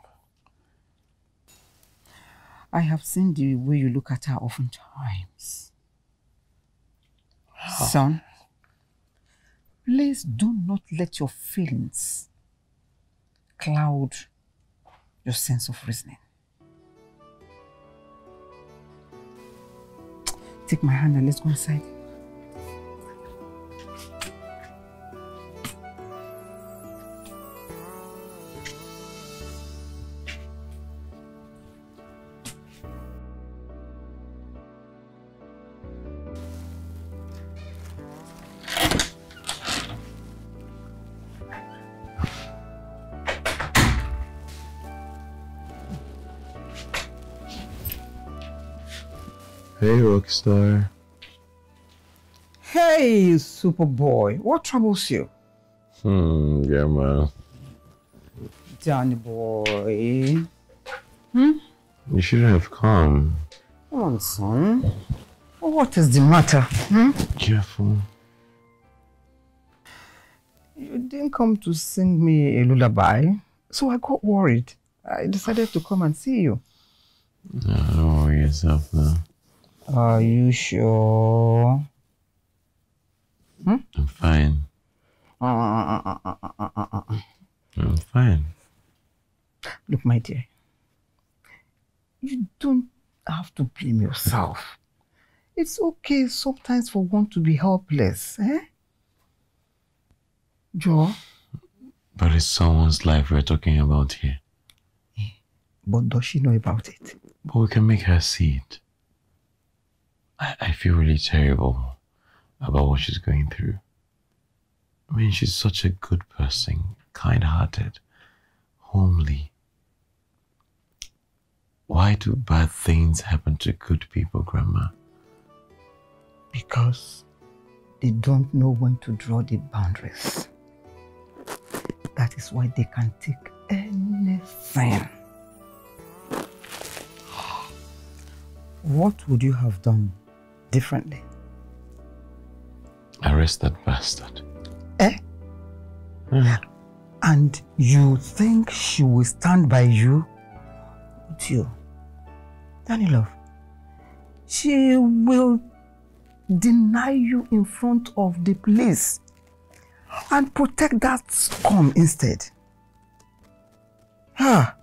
I have seen the way you look at her oftentimes. Ah. Son, please do not let your feelings cloud your sense of reasoning. Take my hand and let's go inside.
Hey, Rockstar.
Hey, Superboy. What troubles you?
Hmm, Grandma.
Johnny boy. Hmm?
You shouldn't have come.
Come on, son. What is the matter? Hmm?
Careful.
You didn't come to sing me a lullaby, so I got worried. I decided to come and see you.
No, don't worry yourself now.
Are you sure?
I'm fine. I'm fine.
Look, my dear, you don't have to blame yourself. It's okay sometimes for one to be helpless, eh? Joe,
But it's someone's life we're talking about here.
but does she know about it?
But we can make her see it. I, I feel really terrible about what she's going through. I mean, she's such a good person, kind hearted, homely. Why do bad things happen to good people, Grandma?
Because they don't know when to draw the boundaries. That is why they can take anything. What would you have done differently?
Arrest that bastard.
Eh? Yeah. And you think she will stand by you? With you? Danny love, she will deny you in front of the police and protect that scum instead. Ah,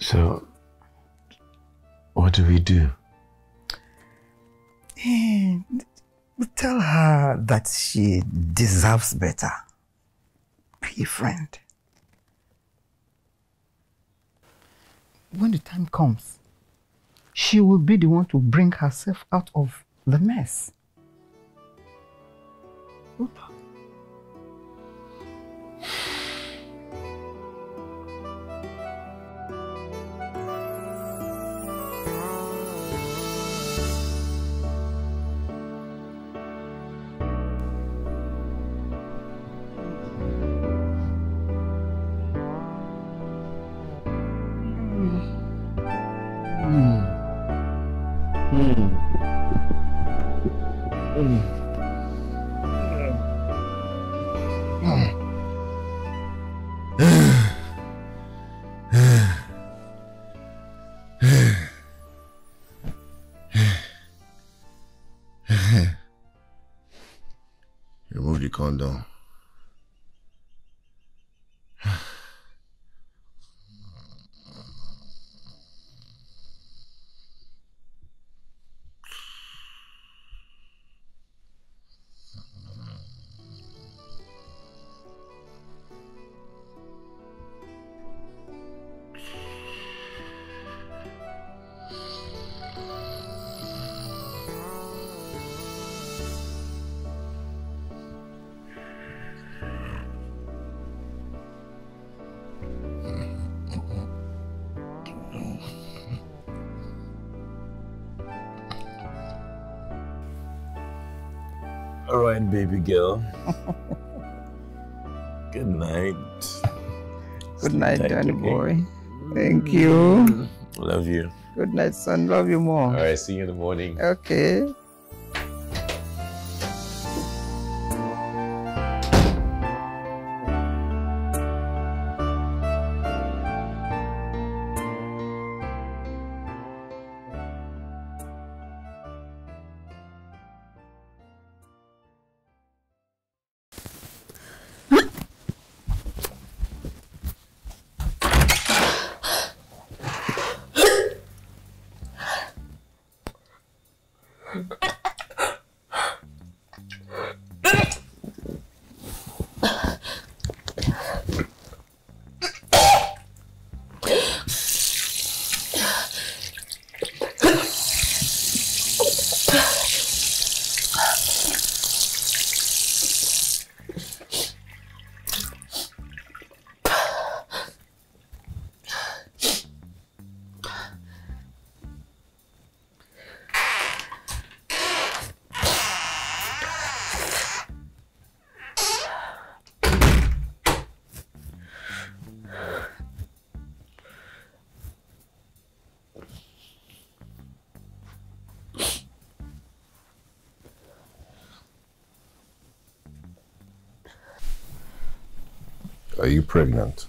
So, what do we do?
eh, tell her that she deserves better. Be a friend. When the time comes, she will be the one to bring herself out of the mess.
The
baby girl. Good night.
Good night,
Thank
Danny boy. Thank you.
Love you.
Good night, son. Love you more.
All right, see you in the morning.
Okay.
Are you pregnant?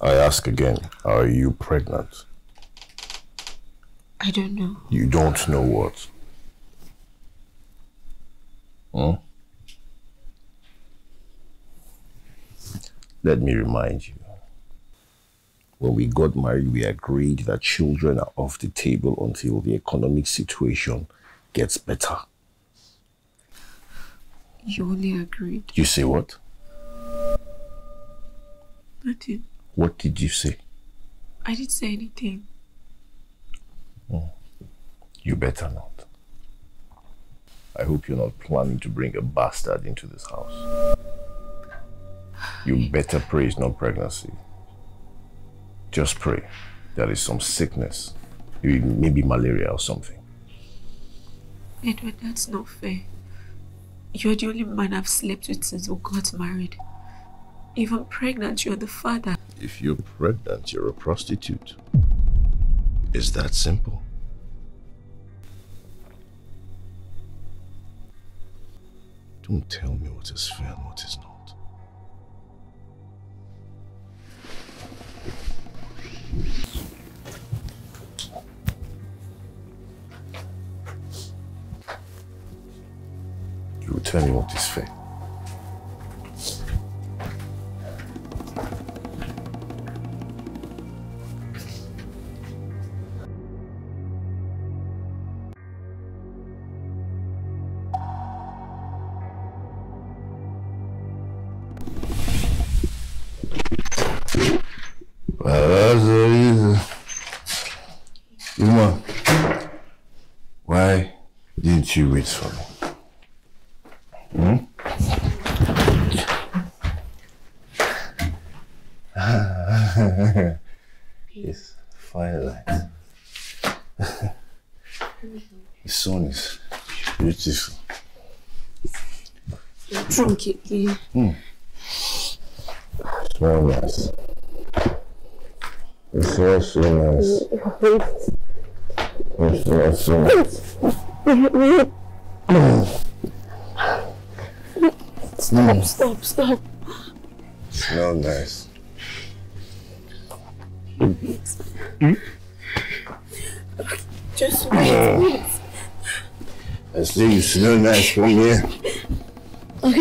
I ask again, are you pregnant?
I don't know.
You don't know what? Hmm? Let me remind you. When we got married, we agreed that children are off the table until the economic situation gets better.
You only agreed.
You say what?
Nothing.
What did you say?
I didn't say anything.
Oh, you better not. I hope you're not planning to bring a bastard into this house. You better pray it's not pregnancy. Just pray that is some sickness, maybe, maybe malaria or something.
Edward, that's not fair. You're the only man I've slept with since we got married. If I'm pregnant, you're the father.
If you're pregnant, you're a prostitute. It's that simple. Don't tell me what is fair and what is not. You will tell me
Just wait, wait.
I say you smell nice from here.
What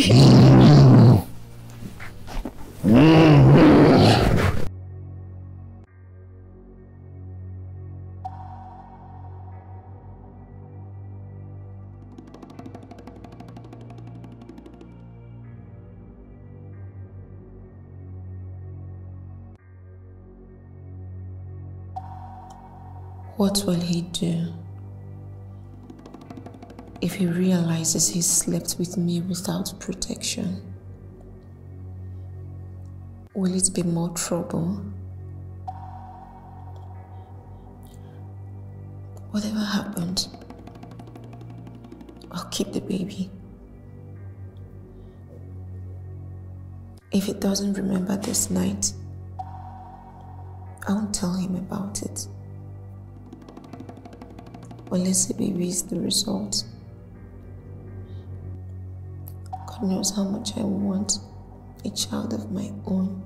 realizes he slept with me without protection? Will it be more trouble? Whatever happened, I'll keep the baby. If he doesn't remember this night, I won't tell him about it. Unless the baby is the result. God knows how much I want a child of my own.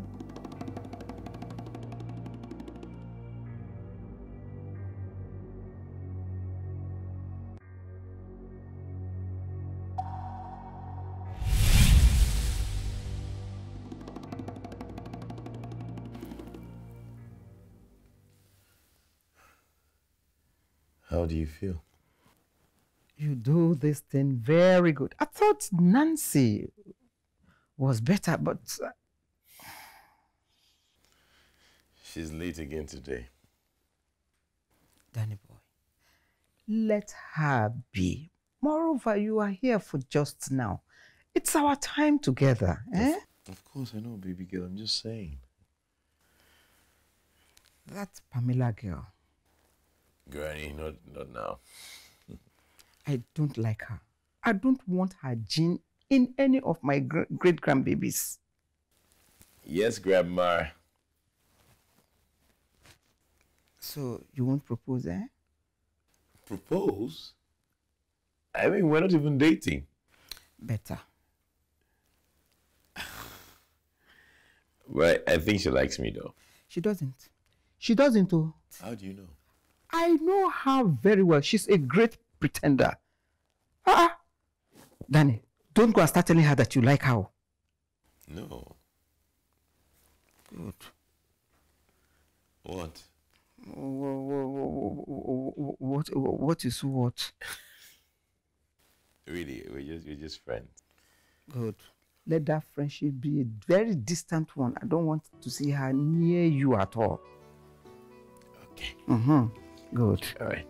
How do you feel?
Do this thing very good. I thought Nancy was better, but uh,
She's late again today.
Danny boy, let her be. Moreover, you are here for just now. It's our time together. Eh?
Of course, I know, baby girl. I'm just saying.
That Pamela girl,
Granny, not not now.
I don't like her. I don't want her gene in any of my gr- great grandbabies.
Yes, Grandma.
So you won't propose, eh?
Propose? I mean, we're not even dating.
better.
well, I think she likes me though.
She doesn't. She doesn't, oh.
How do you know?
I know her very well. She's a great pretender. Ah, Danny, don't go and start telling her that you like her.
No.
Good.
What?
What, what, what is what?
Really, we're just we're just friends.
Good. Let that friendship be a very distant one. I don't want to see her near you at all.
Okay.
Mm-hmm. Good.
All right.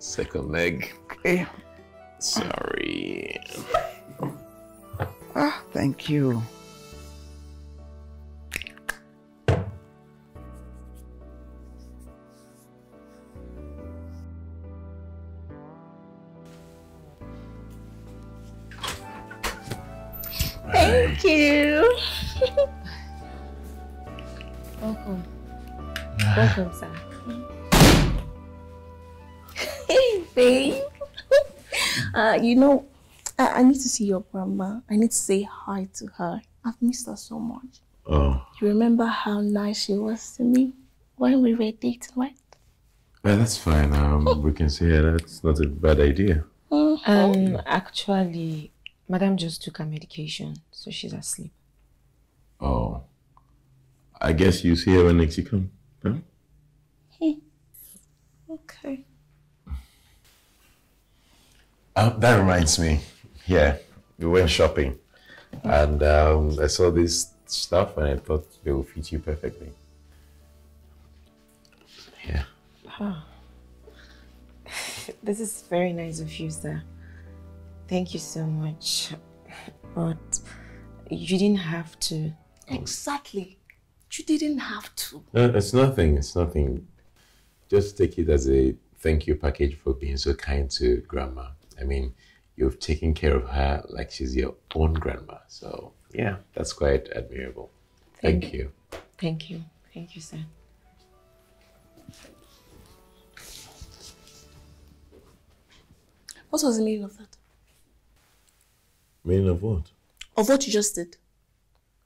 Second leg.
Okay.
Sorry.
Ah, thank you.
Thank you.
Welcome. Welcome, sir.
Uh, you know, I, I need to see your grandma. I need to say hi to her. I've missed her so much.
Oh,
You remember how nice she was to me when we were dating, right?
well, that's fine. Um, we can say that's not a bad idea.
Um, actually, Madam just took her medication, so she's asleep.
Oh, I guess you see her when next you come. Huh?
Okay.
Uh, that reminds me. Yeah, we went shopping, and um, I saw this stuff, and I thought they will fit you perfectly. Yeah.
This is very nice of you, sir. Thank you so much. But you didn't have to.
Exactly. You didn't have to.
No, it's nothing. It's nothing. Just take it as a thank you package for being so kind to grandma. I mean, you've taken care of her like she's your own grandma. So, yeah, that's quite admirable. Thank you.
Thank you. Thank you, sir.
What was the meaning of that?
Meaning of what?
Of what you just did?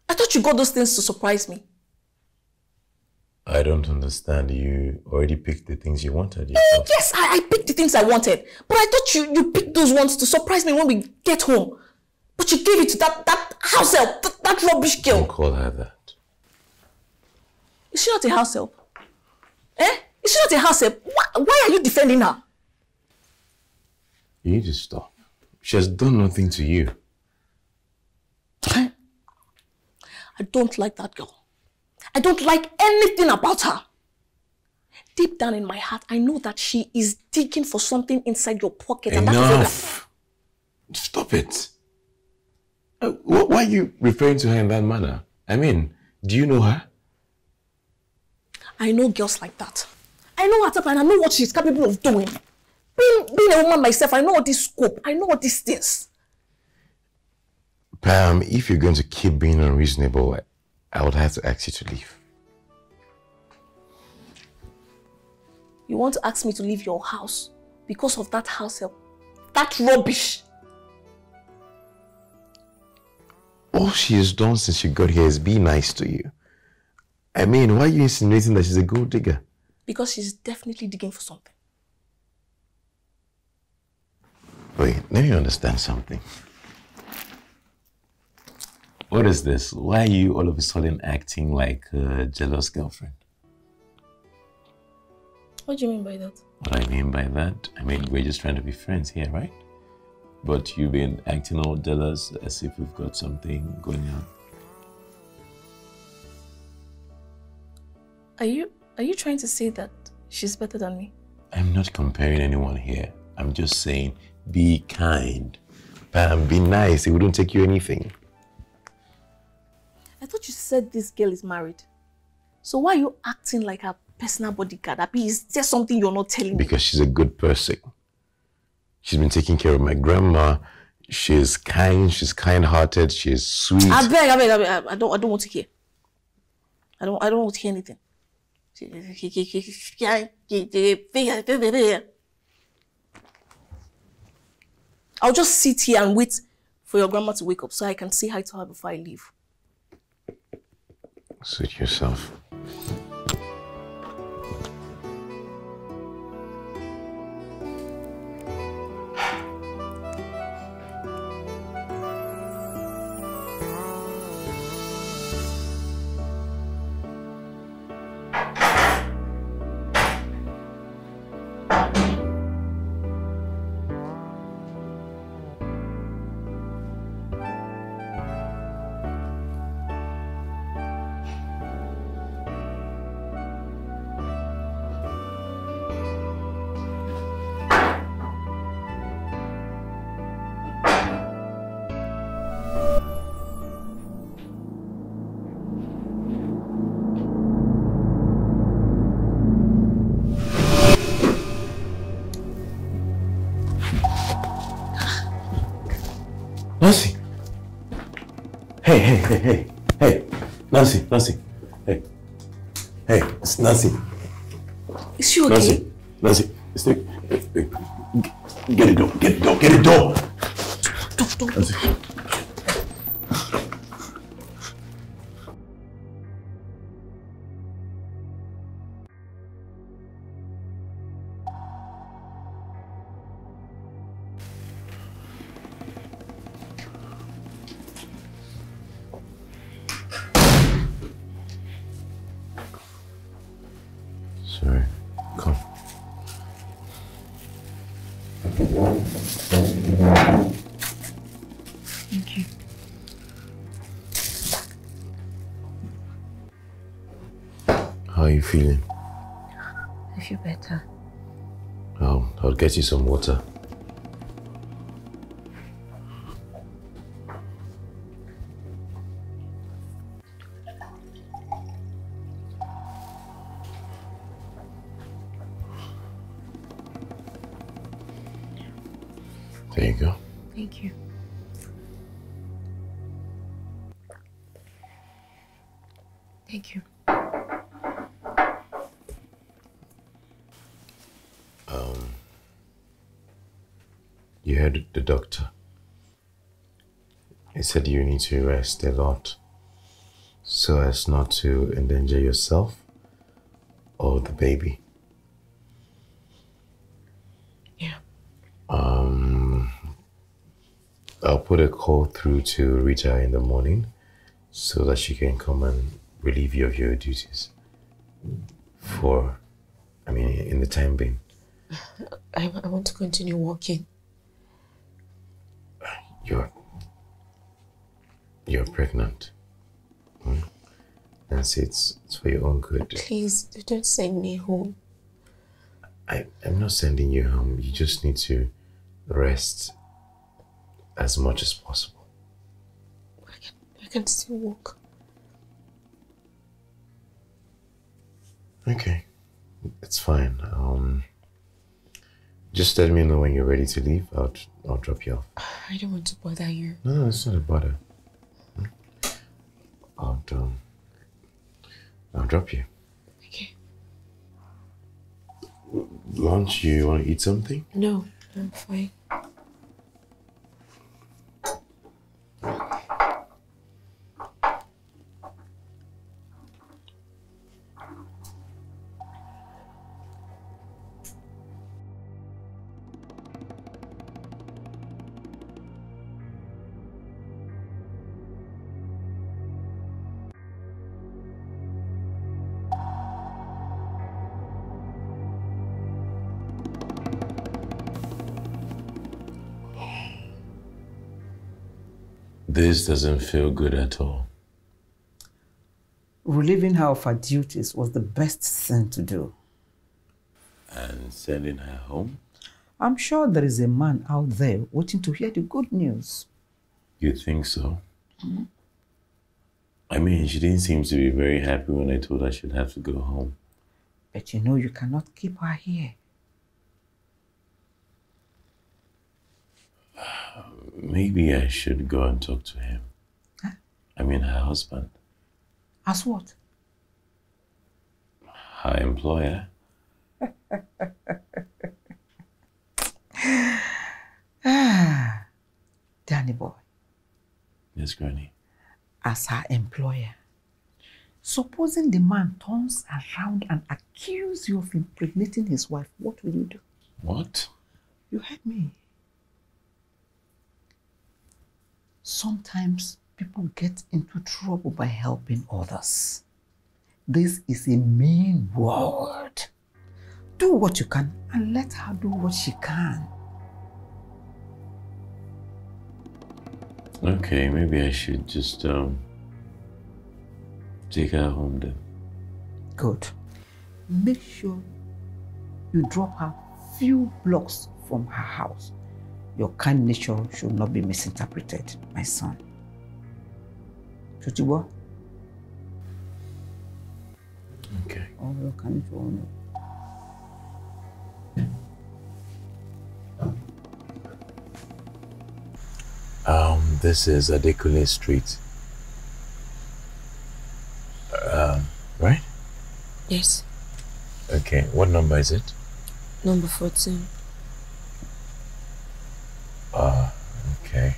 I thought you got those things to surprise me.
I don't understand. You already picked the things you wanted
Eh,
yourself.
Yes, I, I picked the things I wanted. But I thought you, you picked those ones to surprise me when we get home. But you gave it to that, that house help, that, that rubbish
Don't
girl.
call her that.
Is she not a house help? Eh? Is she not a house help? Why, why are you defending her?
You need to stop. She has done nothing to you.
I don't like that girl. I don't like anything about her. Deep down in my heart, I know that she is digging for something inside your pocket. And that is
Enough. Stop it. Uh, wh- why are you referring to her in that manner? I mean, do you know her?
I know girls like that. I know her type and I know what she's capable of doing. Being, being a woman myself, I know all this scope. I know all these things.
Pam, if you're going to keep being unreasonable, I, would have to ask you to leave.
You want to ask me to leave your house because of that house help? That rubbish.
All she has done since she got here is be nice to you. I mean, why are you insinuating that she's a gold digger?
Because she's definitely digging for something.
Wait, let me understand something. What is this? Why are you all of a sudden acting like a jealous girlfriend?
What do you mean by that?
What I mean by that, I mean, we're just trying to be friends here, right? But you've been acting all jealous as if we've got something going on.
Are you are you trying to say that she's better than me?
I'm not comparing anyone here. I'm just saying be kind. Pam, be nice. It wouldn't take you anything.
Thought you said this girl is married. So why are you acting like a personal bodyguard? Abi, is there something you're not telling me?
Because she's a good person. She's been taking care of my grandma. She's kind, she's kind hearted, she's sweet.
I beg, I beg, I beg. I don't, I don't want to hear. I don't, I don't want to hear anything. I'll just sit here and wait for your grandma to wake up so I can say hi to her before I leave.
Suit yourself. Hey, hey, hey, hey, hey. Nancy, Nancy. Hey. Hey, it's Nancy.
Is she okay?
Nancy. Nancy. Stay. Hey, hey. Get it door. Get it door. Get it door.
Don't, don't.
Nancy. Get you some water. Said you need to rest a lot so as not to endanger yourself or the baby.
Yeah.
Um, I'll put a call through to Rita in the morning so that she can come and relieve you of your duties. For, I mean, in the time being.
I, I want to continue working.
You're you're pregnant. Hmm? Nancy, it's, it's for your own good.
Please, don't send me home.
I, I'm not sending you home. You just need to rest as much as possible.
I can, I can still walk.
Okay. It's fine. Um just let me know when you're ready to leave. I'll I'll drop you off.
I don't want to bother you.
No, no, it's not a bother. I'll um I'll drop you.
Okay.
Lunch, you wanna eat something?
No, I'm fine.
This doesn't feel good at all.
Relieving her of her duties was the best thing to do.
And sending her home?
I'm sure there is a man out there waiting to hear the good news.
You think so? I mean, she didn't seem to be very happy when I told her she'd have to go home.
But you know you cannot keep her here.
Maybe I should go and talk to him.
Huh?
I mean, her husband,
As what?
her employer.
Ah, Danny boy,
Yes, Granny.
as her employer. Supposing the man turns around and accuses you of impregnating his wife, what will you do?
What?
You heard me. Sometimes people get into trouble by helping others. This is a mean world. Do what you can and let her do what she can.
Okay, maybe I should just um take her home then.
Good. Make sure you drop her few blocks from her house. Your kind nature should not be misinterpreted, my son. Chochibo?
Okay.
Oh, your kind nature will not.
Um, this is Adekunle Street. Um, right?
Yes,
Okay. What number is it?
number 14.
Uh, okay.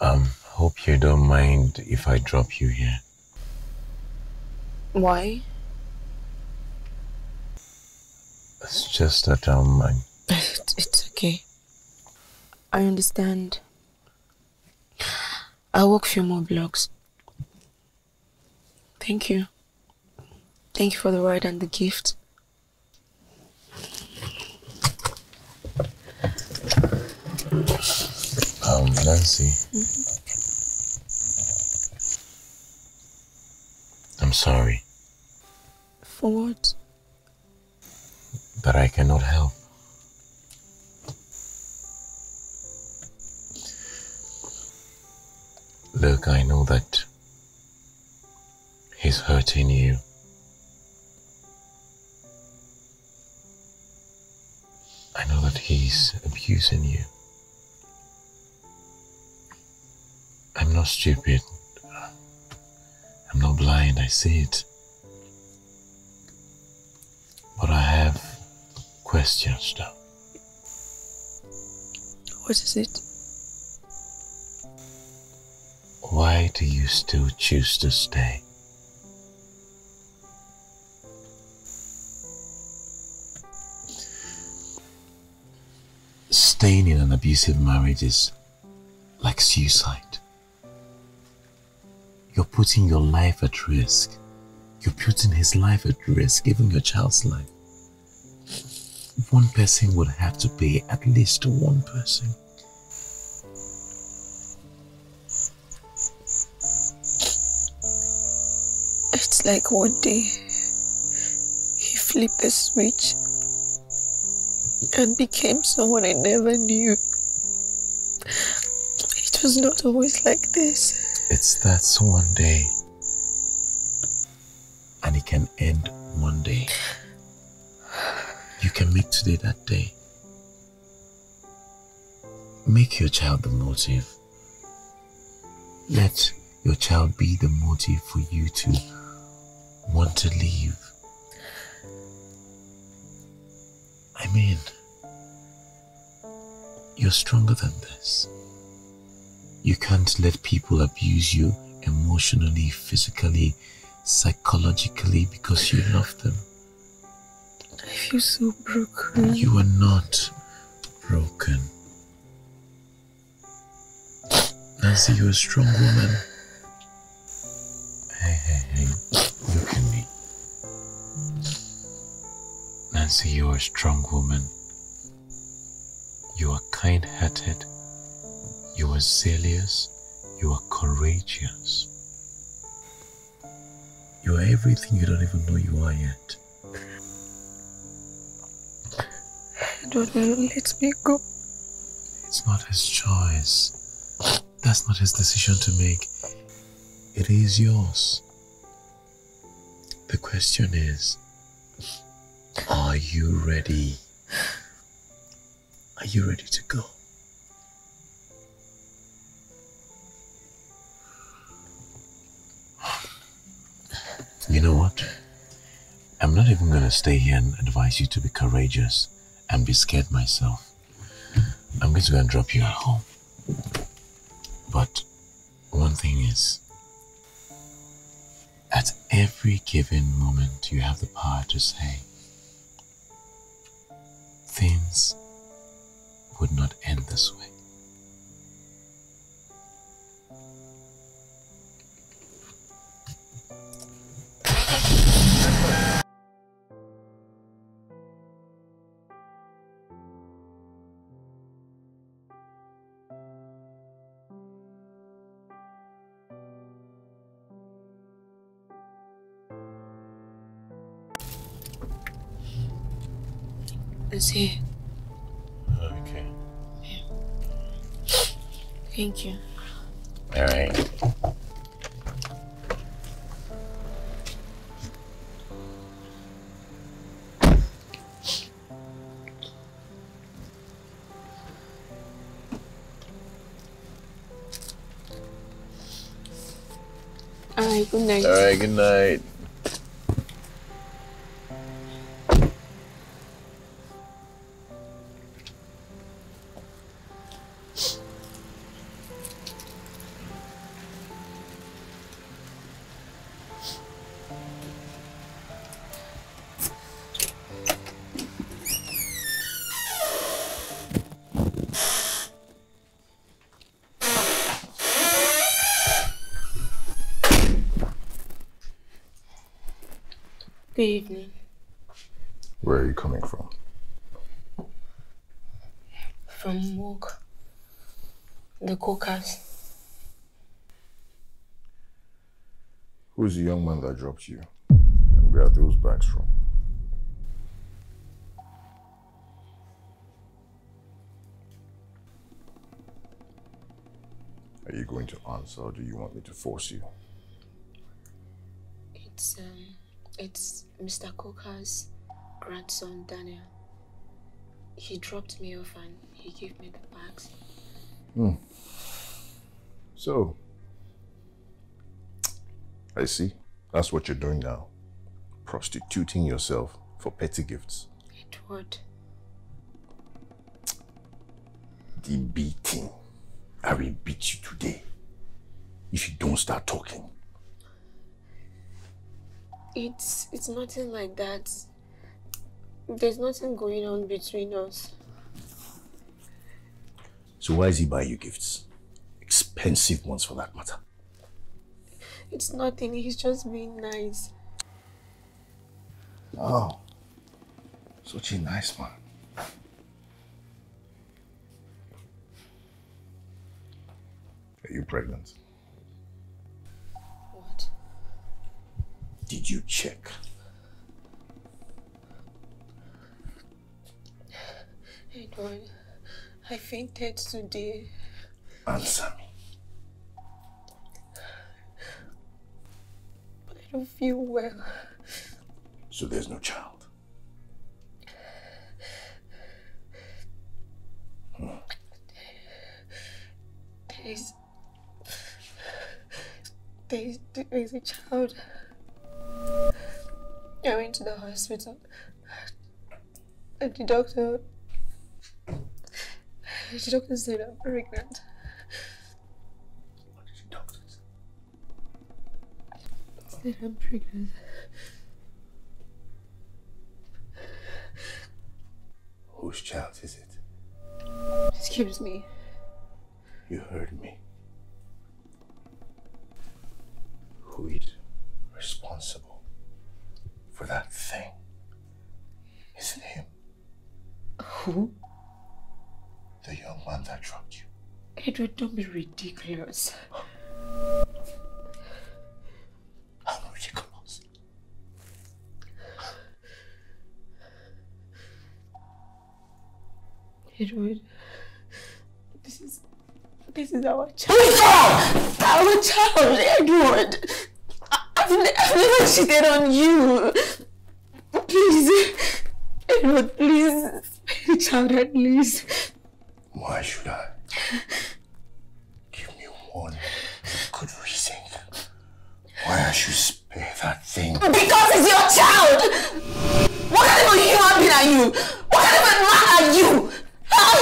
Um, hope you don't mind if I drop you here.
Why?
It's just that um, I,
It's okay. I understand. I'll walk few more blocks. Thank you. Thank you for the ride and the gift.
um, Nancy. I'm sorry,
For what?
but I cannot help. Look, I know that he's hurting you. I know that he's abusing you. I'm not stupid. I'm not blind, I see it. But I have questions though.
What is it?
Why do you still choose to stay? Staying in an abusive marriage is like suicide. You're putting your life at risk. You're putting his life at risk, even your child's life. One person would have to pay, at least one person.
It's like one day he flipped the switch and became someone I never knew. It was not always like this.
It's that one day. And it can end one day. You can make today that day. Make your child the motive. Let your child be the motive for you to want to leave. I mean, you're stronger than this. You can't let people abuse you emotionally, physically, psychologically because you love them.
I feel so broken.
You are not broken. Nancy, you're a strong woman. Hey, hey, hey, look at me. Nancy, you're a strong woman. You are kind hearted. You are zealous. You are courageous. You are everything you don't even know you are yet.
Don't let me go.
It's not his choice. That's not his decision to make. It is yours. The question is Are you ready? Are you ready to go? You know what? I'm not even going to stay here and advise you to be courageous and be scared myself. I'm going to go and drop you at home. But one thing is, at every given moment, you have the power to say, things would not end this way.
It's here.
Okay.
Thank you.
All right.
Alright, good night.
All right. Good night.
Good evening.
Where are you coming from?
From work. The Cokers.
Who's the young man that dropped you? And where are those bags from? Are you going to answer or do you want me to force you?
It's um it's Mr. Coker's grandson Daniel. He dropped me off and he gave me the bags. Hmm.
So, I see. That's what you're doing now. Prostituting yourself for petty gifts.
It Edward,
The beating. I will beat you today. If you don't start talking.
It's it's nothing like that. There's nothing going on between us.
So why is he buying you gifts? Expensive ones for that matter.
It's nothing. He's just being nice.
Oh. Such a nice man. Are you pregnant? Did you check?
Edward, I fainted today.
Answer me.
I don't feel well.
So there's no child.
There's there's there's a child. I went to the hospital. And the doctor the doctor said I'm pregnant.
What did your doctor say?
Said I'm pregnant.
Whose child is it?
Excuse me.
You heard me. Who is responsible for that thing? Is it him?
Who?
The young man that dropped you.
Edward, don't be ridiculous.
I'm ridiculous.
Edward, this is this is our child. Our child, Edward. I've, ne- I've never cheated on you. Please. Edward, please. Shout out, please.
Why should I? Give me one good reason why I should spare that thing.
Because it's your child! What kind of a human being are you? What kind of a man are you? Huh?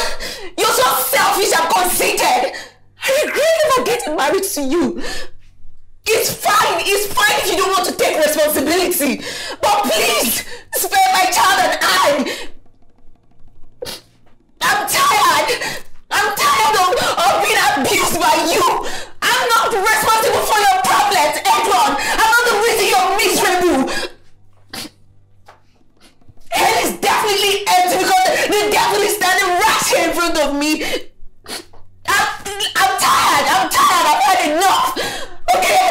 You're so selfish and conceited! I regret never getting married to you. It's fine, it's fine if you don't want to take responsibility. But please, spare my child and I. I'm tired. I'm tired of, of being abused by you. I'm not responsible for your problems, Edward. I'm not the reason you're miserable. Hell is definitely empty because the devil is standing right here in front of me. I'm, I'm tired. I'm tired. I've had enough. Okay,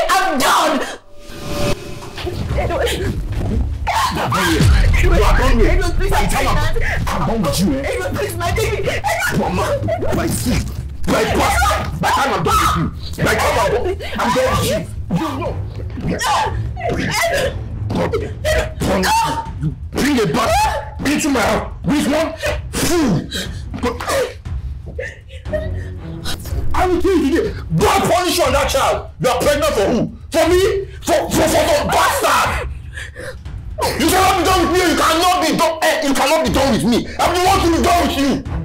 Edward, please, I can't.
I'm done with you, eh?
Edward, please, my baby.
Mama, my seat, my bastard. By time I'm done with you, by time I'm done, I'm done with you. You know. You bring a bastard into my house with one fool. I will kill you today. Go and punish you on that child. You are pregnant for who? For me? For for for the bastard. You cannot be done with me. You cannot be done. Eh, you cannot be done with me. I'm the one to be done with you.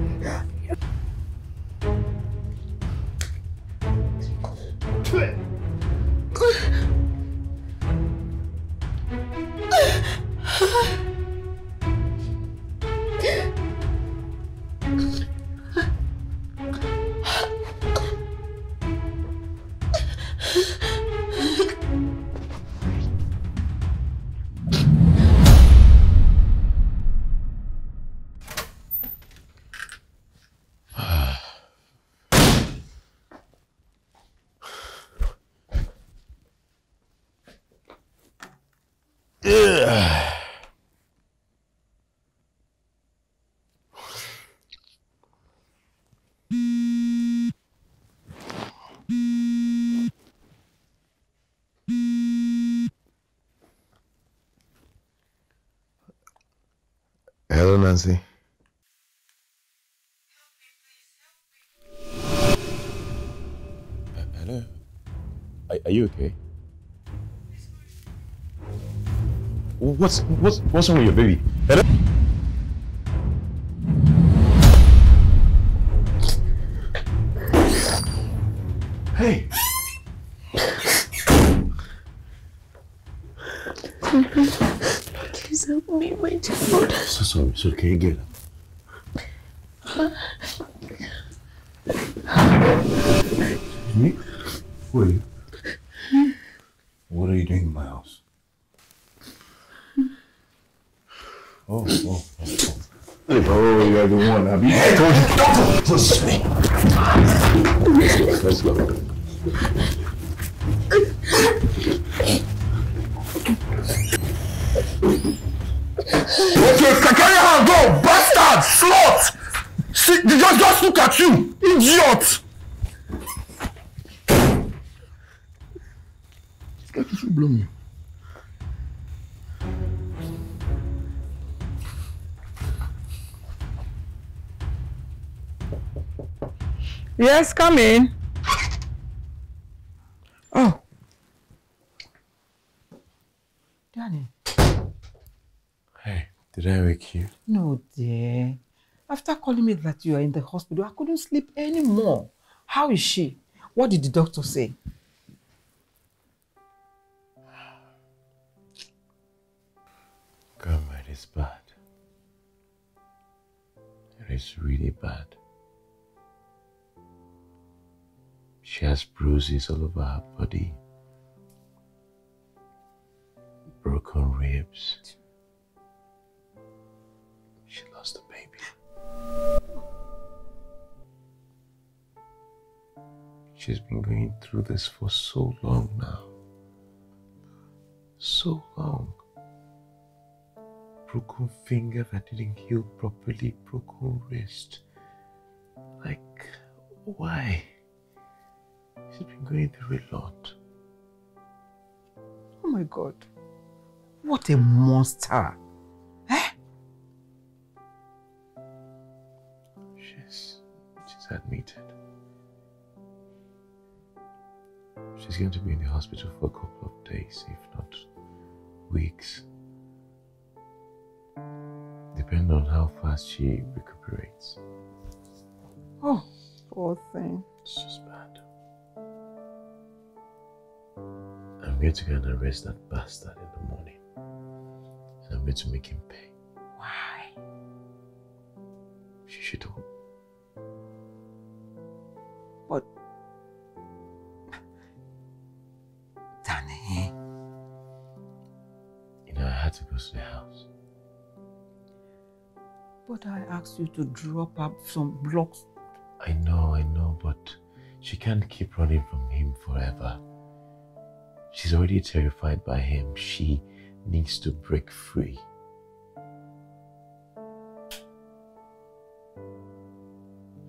You okay? What's what's what's wrong with your baby? Hello? Hey!
Please help me, my child.
So sorry, so can you get up? In. Oh.
Danny.
Hey, did I wake you?
No, dear. After calling me that you are in the hospital, I couldn't sleep anymore. How is she? What did the doctor say?
God, it is bad. It is really bad. She has bruises all over her body, broken ribs. She lost a baby. She's been going through this for so long now. So long broken finger that didn't heal properly, broken wrist. Like, why? She's been going through a lot.
Oh my God. What a monster. Eh?
She's, she's admitted. She's going to be in the hospital for a couple of days, if not weeks. Depending on how fast she recuperates.
Oh, poor thing.
It's going to go and arrest that bastard in the morning. So I'm going to make him pay.
Why?
She should hope.
But Danny,
You know, I had to go to the house.
but I asked you to drop up some blocks.
I know, I know, but she can't keep running from him forever. She's already terrified by him. She needs to break free.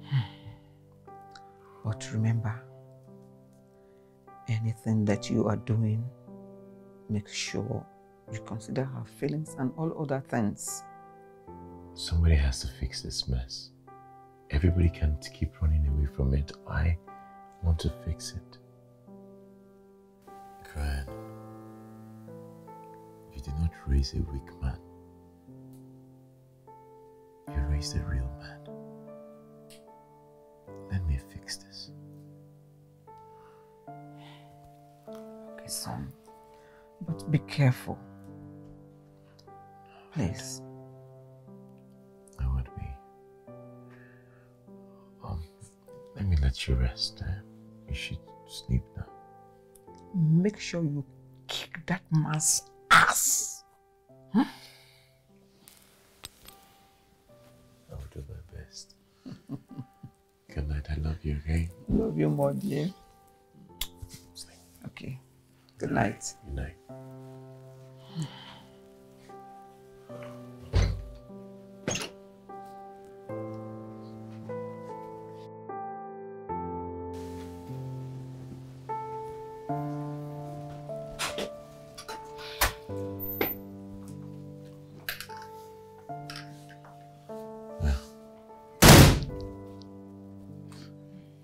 But remember, anything that you are doing, make sure you consider her feelings and all other things.
Somebody has to fix this mess. Everybody can't keep running away from it. I want to fix it. Gran, you did not raise a weak man. You raised a real man. Let me fix this.
Okay, son. But be careful. Please.
I would be. Um, let me let you rest. Eh? You should sleep.
Make sure you kick that man's ass.
I will do my best. Good night. I love you, okay?
Love you more, dear. Okay. Good night.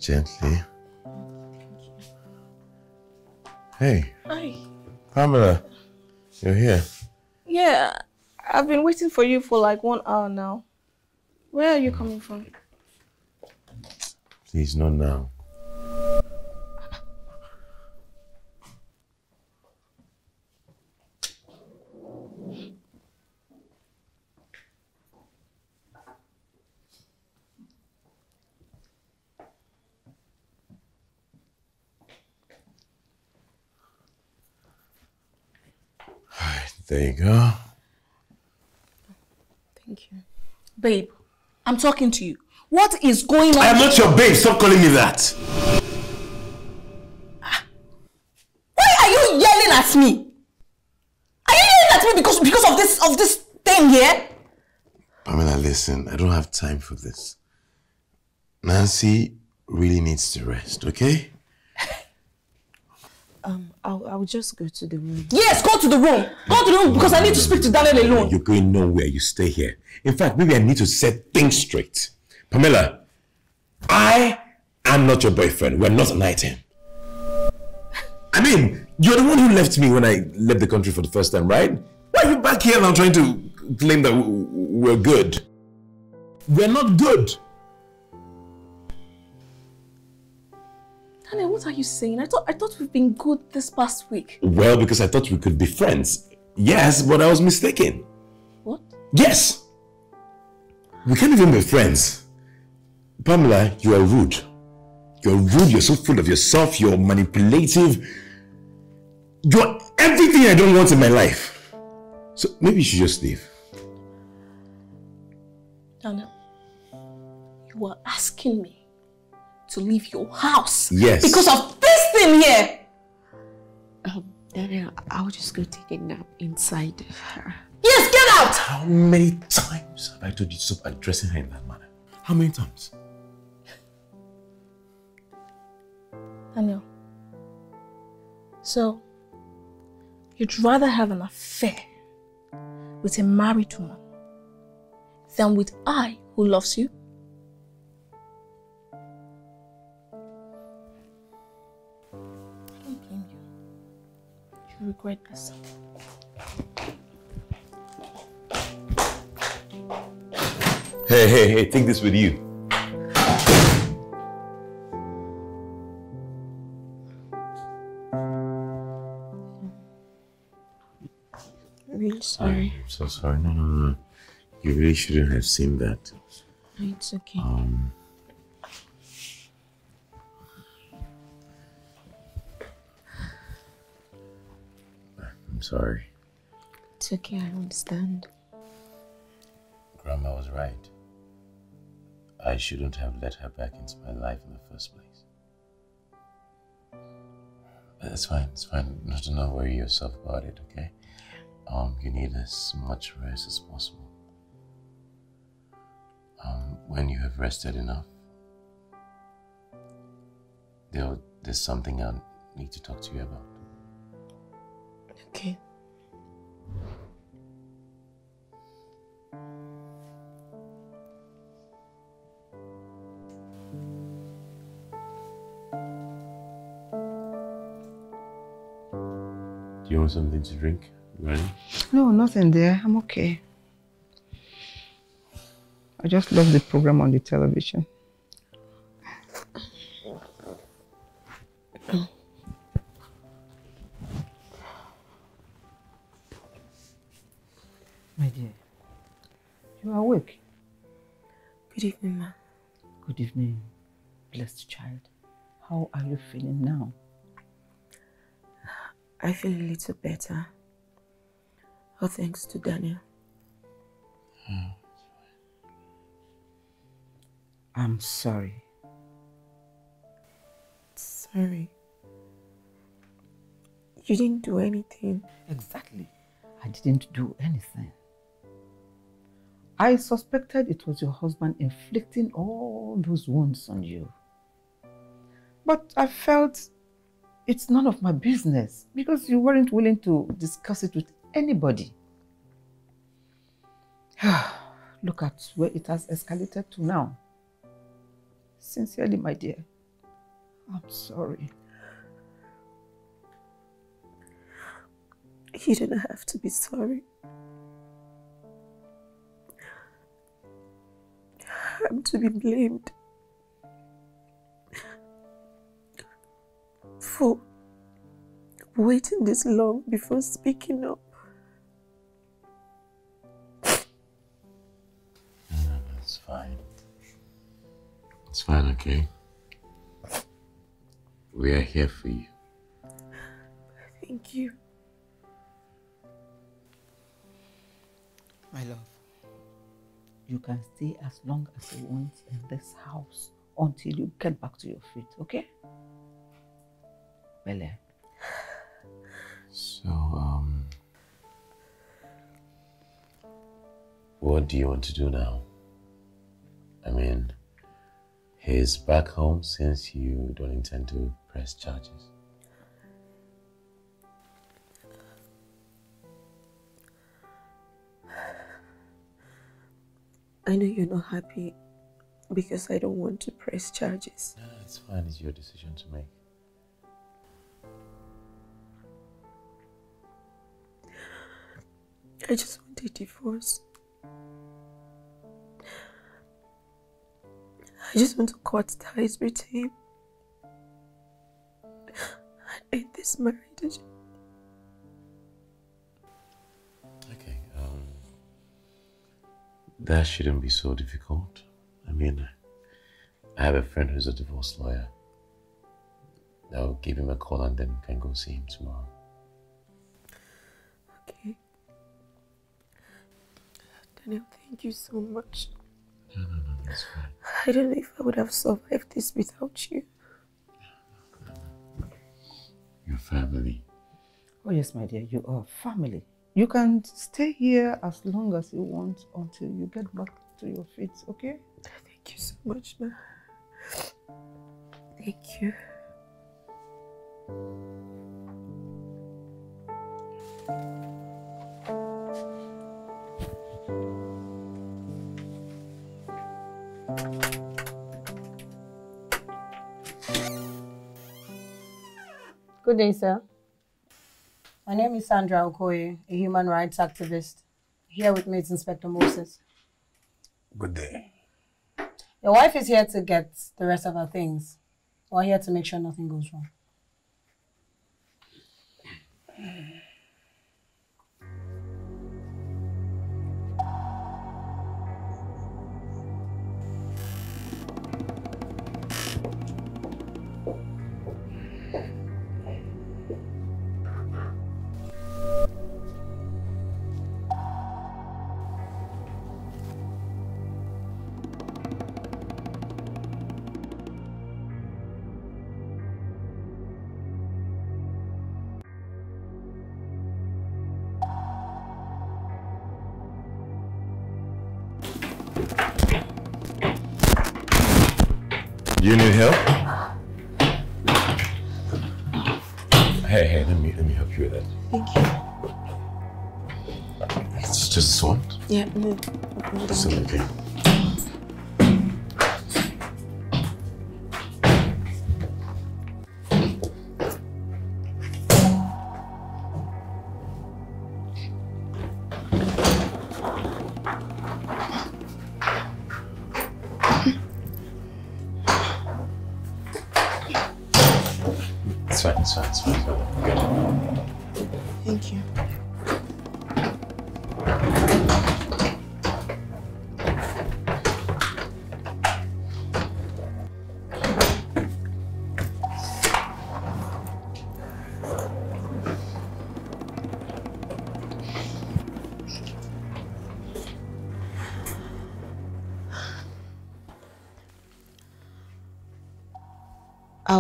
Gently. Hey,
Hi.
Pamela, you're here.
Yeah, I've been waiting for you for like one hour now. Where are you coming from?
Please, not now. Alright, there you go.
Thank you. Babe, I'm talking to you. What is going on?
I am not your babe. Stop calling me that.
Why are you yelling at me? Are you yelling at me because because of this of this thing here?
Pamela, listen, I don't have time for this. Nancy really needs to rest, okay?
Um, I'll, I'll just go to the room.
Yes, go to the room. Go to the room because I need to speak to Daniel alone.
You're going nowhere. You stay here. In fact, maybe I need to set things straight. Pamela, I am not your boyfriend. We're not an item. I mean, you're the one who left me when I left the country for the first time, right? Why are you back here now trying to claim that we're good? We're not good.
Daniel, what are you saying? I thought I thought we've been good this past week.
Well, because I thought we could be friends. Yes, but I was mistaken.
What?
Yes. We can't even be friends. Pamela, you are rude. You're rude, you're so full of yourself, you're manipulative. You're everything I don't want in my life. So maybe you should just leave.
Daniel, you are asking me to leave your house.
Yes.
Because of this thing here.
Um, Daniel, I'll just go take a nap inside. Of her.
Yes, get out!
How many times have I told you to stop addressing her in that manner? How many times?
Daniel. So, you'd rather have an affair with a married woman than with I who loves you? Regret this.
Hey, hey, hey, take this with you.
really sorry.
I'm so sorry. No, no, no. You really shouldn't have seen that.
It's okay.
Um. I'm sorry.
It's okay, I understand.
Grandma was right. I shouldn't have let her back into my life in the first place. But it's fine, it's fine. Not to not worry yourself about it, okay? Um, you need as much rest as possible. Um, when you have rested enough, there, there's something I need to talk to you about.
Okay.
Do you want something to drink, Granny?
No, nothing there. I'm okay. I just love the program on the television.
Good evening, ma.
Good evening, blessed child. How are you feeling now?
I feel a little better. All thanks to Daniel. Hmm.
I'm sorry.
Sorry. You didn't do anything.
Exactly. I didn't do anything. I suspected it was your husband inflicting all those wounds on you. But I felt it's none of my business because you weren't willing to discuss it with anybody. Look at where it has escalated to now. Sincerely, my dear, I'm sorry.
You don't have to be sorry. I'm to be blamed for waiting this long before speaking up.
No, it's fine. It's fine, okay? We are here for you.
Thank you.
My love, you can stay as long as you want in this house until you get back to your feet, okay? Bele.
So, um. What do you want to do now? I mean, he's back home since you don't intend to press charges.
I know you're not happy because I don't want to press charges.
No, it's fine. It's your decision to make.
I just want a divorce. I just want to cut ties with him. And end this marriage.
That shouldn't be so difficult. I mean, I have a friend who's a divorce lawyer. I'll give him a call and then we can go see him tomorrow.
Okay. Daniel, thank you so much.
No, no, no, that's fine.
I don't know if I would have survived this without you.
Your family.
Oh, yes, my dear, you are family. You can stay here as long as you want until you get back to your feet, okay?
Thank you so much, ma. Thank you.
Good day, sir. My name is Sandra Okoye, a human rights activist. Here with me is Inspector Moses.
Good day.
Your wife is here to get the rest of her things. We're here to make sure nothing goes wrong.
Help? Hey, hey, let me let me help you with that.
Thank you.
It's just this one.
Yeah, no.
It's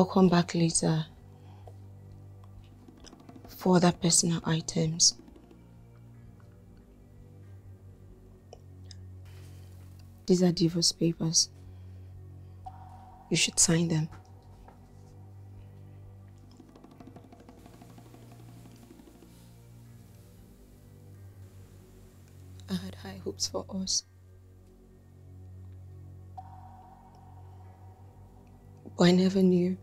I'll come back later for other personal items. These are divorce papers. You should sign them. I had high hopes for us. But I never knew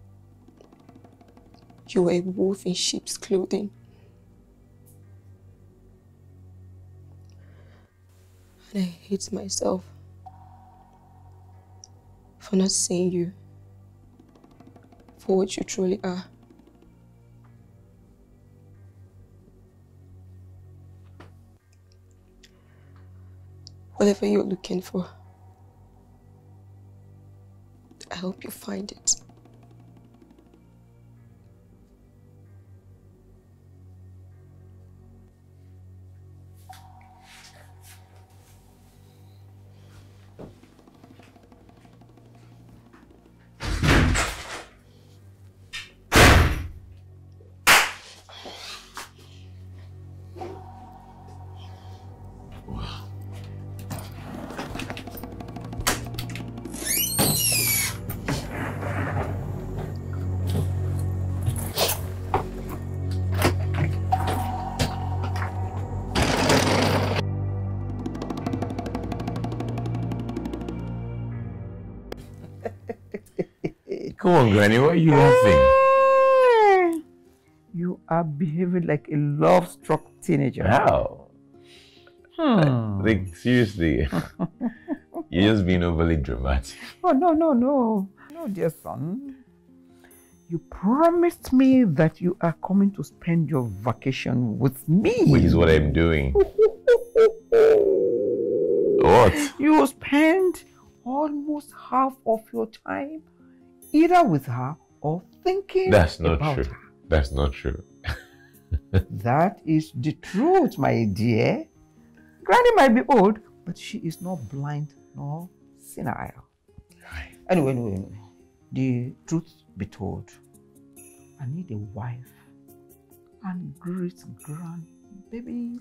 you were a wolf in sheep's clothing. And I hate myself for not seeing you for what you truly are. Whatever you're looking for, I hope you find it.
Come on, Granny, why are you laughing?
You are behaving like a love-struck teenager.
How?
Hmm.
Like, seriously. You're just being overly dramatic.
Oh, no, no, no. No, dear son. You promised me that you are coming to spend your vacation with me.
Which is what I'm doing. What?
You spend almost half of your time either with her or thinking
That's not
about
true.
her.
That's not true.
That is the truth, my dear. Granny might be old, but she is not blind nor senile. Anyway, anyway, anyway, the truth be told, I need a wife and great grandbabies.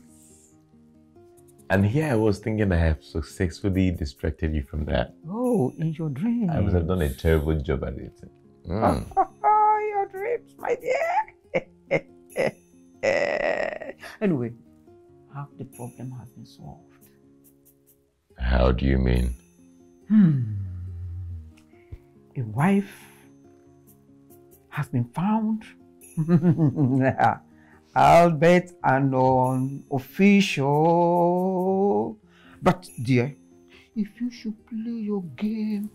And here I was thinking I have successfully distracted you from that.
Oh, in your dreams.
I must have done a terrible job at it. Mm.
your dreams, my dear. anyway, half the problem has been solved.
How do you mean?
Hmm. A wife has been found. Albeit an unofficial. But, dear, if you should play your game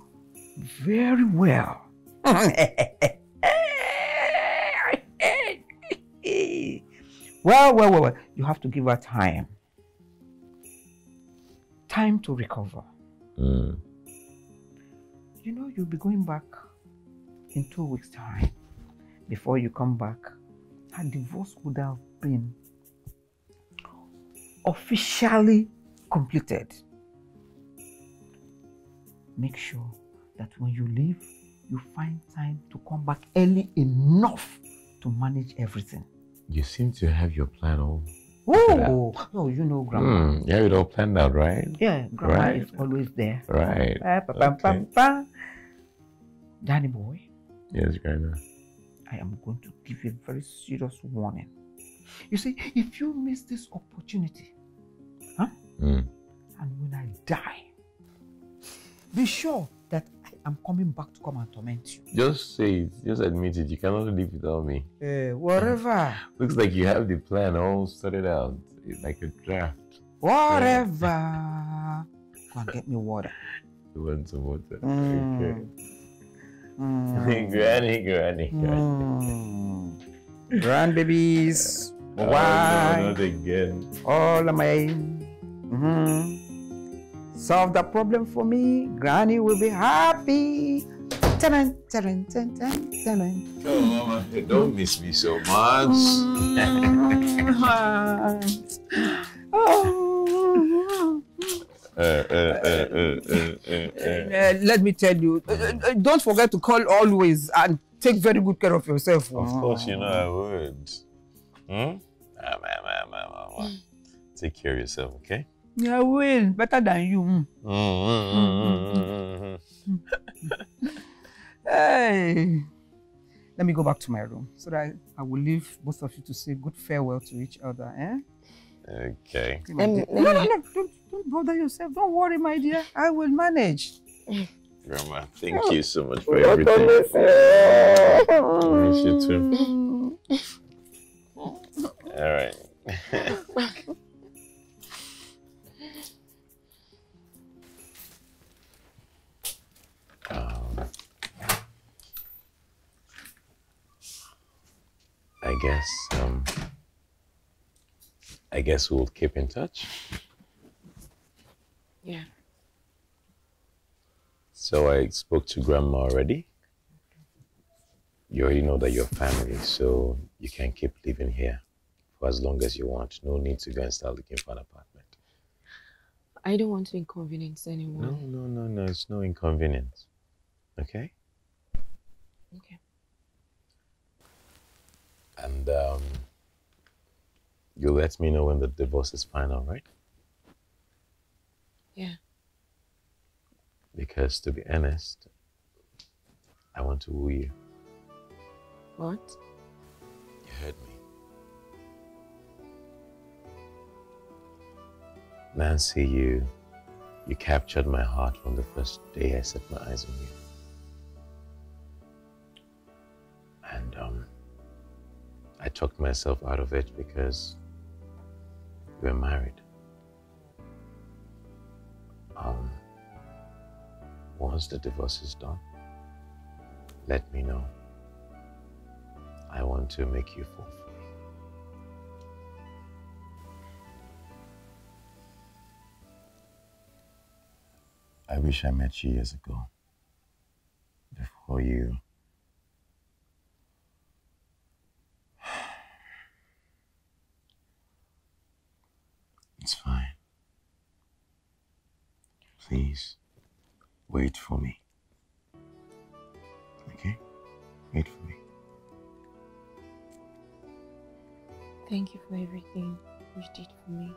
very well. well, well, well, well, you have to give her time. Time to recover.
Mm.
You know, you'll be going back in two weeks' time. Before you come back, her divorce would have been officially completed. Make sure that when you leave, you find time to come back early enough to manage everything.
You seem to have your plan all.
Oh, no, you know, Grandma.
Mm. You have it all planned out, right?
Yeah, Grandma
Right.
is always there.
Right.
Pa, pa, pa,
Okay.
Danny boy,
Yes, Granny.
I am going to give you a very serious warning. You see, if you miss this opportunity, huh?
Mm.
And when I die, be sure that I am coming back to come and torment you.
Just say it. Just admit it. You cannot live without me.
Uh, whatever,
Looks like you have the plan all sorted out. It's like a draft.
whatever. Go and get me water.
You want some water?
Mm.
Okay.
Mm.
granny, granny, granny.
Mm. Grandbabies,
Oh,
why?
no, not again.
all of my Mhm. solve the problem for me granny will be happy taran, tan, tan, taran.
Oh, mama, don't miss me so much.
Oh.
Uh, uh, uh, uh, uh, uh, uh.
Uh, Eh, eh, eh, let me tell you uh, uh, don't forget to call always and take very good care of yourself
Of course, you know I mm. would. Hmm? Ah, ma, ma, ma, ma, ma. Mm. Take care of yourself, okay?
yeah, I will better than you hmm. mm.
Mm-hmm.
Hey, let me go back to my room so that I will leave both of you to say good farewell to each other. Eh?
Okay.
Okay, my dear. no, no, no, don't, don't bother yourself. Don't worry, my dear. I will manage.
Grandma, thank you so much for everything. I miss you too. All right. um, I guess um, I guess we'll keep in touch.
Yeah.
So I spoke to grandma already. You already know that you're family, so you can keep living here for as long as you want. No need to go and start looking for an apartment.
I don't want to inconvenience anyone.
No, no, no, no. It's no inconvenience. Okay?
Okay.
And um, you let me know when the divorce is final, right?
Yeah.
Because to be honest, I want to woo you.
What?
You heard me. Nancy, you you captured my heart from the first day I set my eyes on you. And um I talked myself out of it because we were married. Um once the divorce is done, let me know. I want to make you me. I wish I met you years ago. Before you. It's fine. Please, wait for me. Okay? Wait for me.
Thank you for everything you did for me.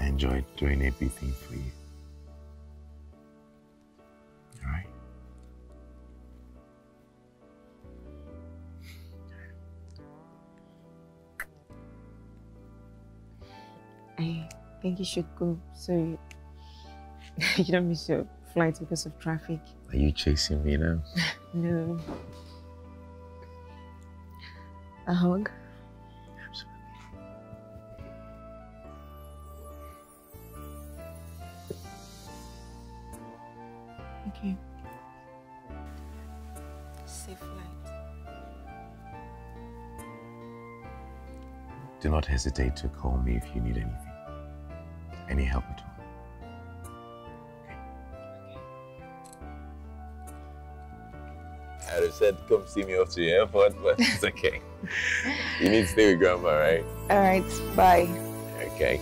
I enjoyed doing everything for you.
Think you should go so you don't miss your flight because of traffic.
Are you chasing me now?
No. A hug? Okay. Safe flight.
Do not hesitate to call me if you need anything. Any help at all. I'd have said come see me off to the airport, but it's okay. you need to stay with grandma, right?
All right. Bye.
Okay.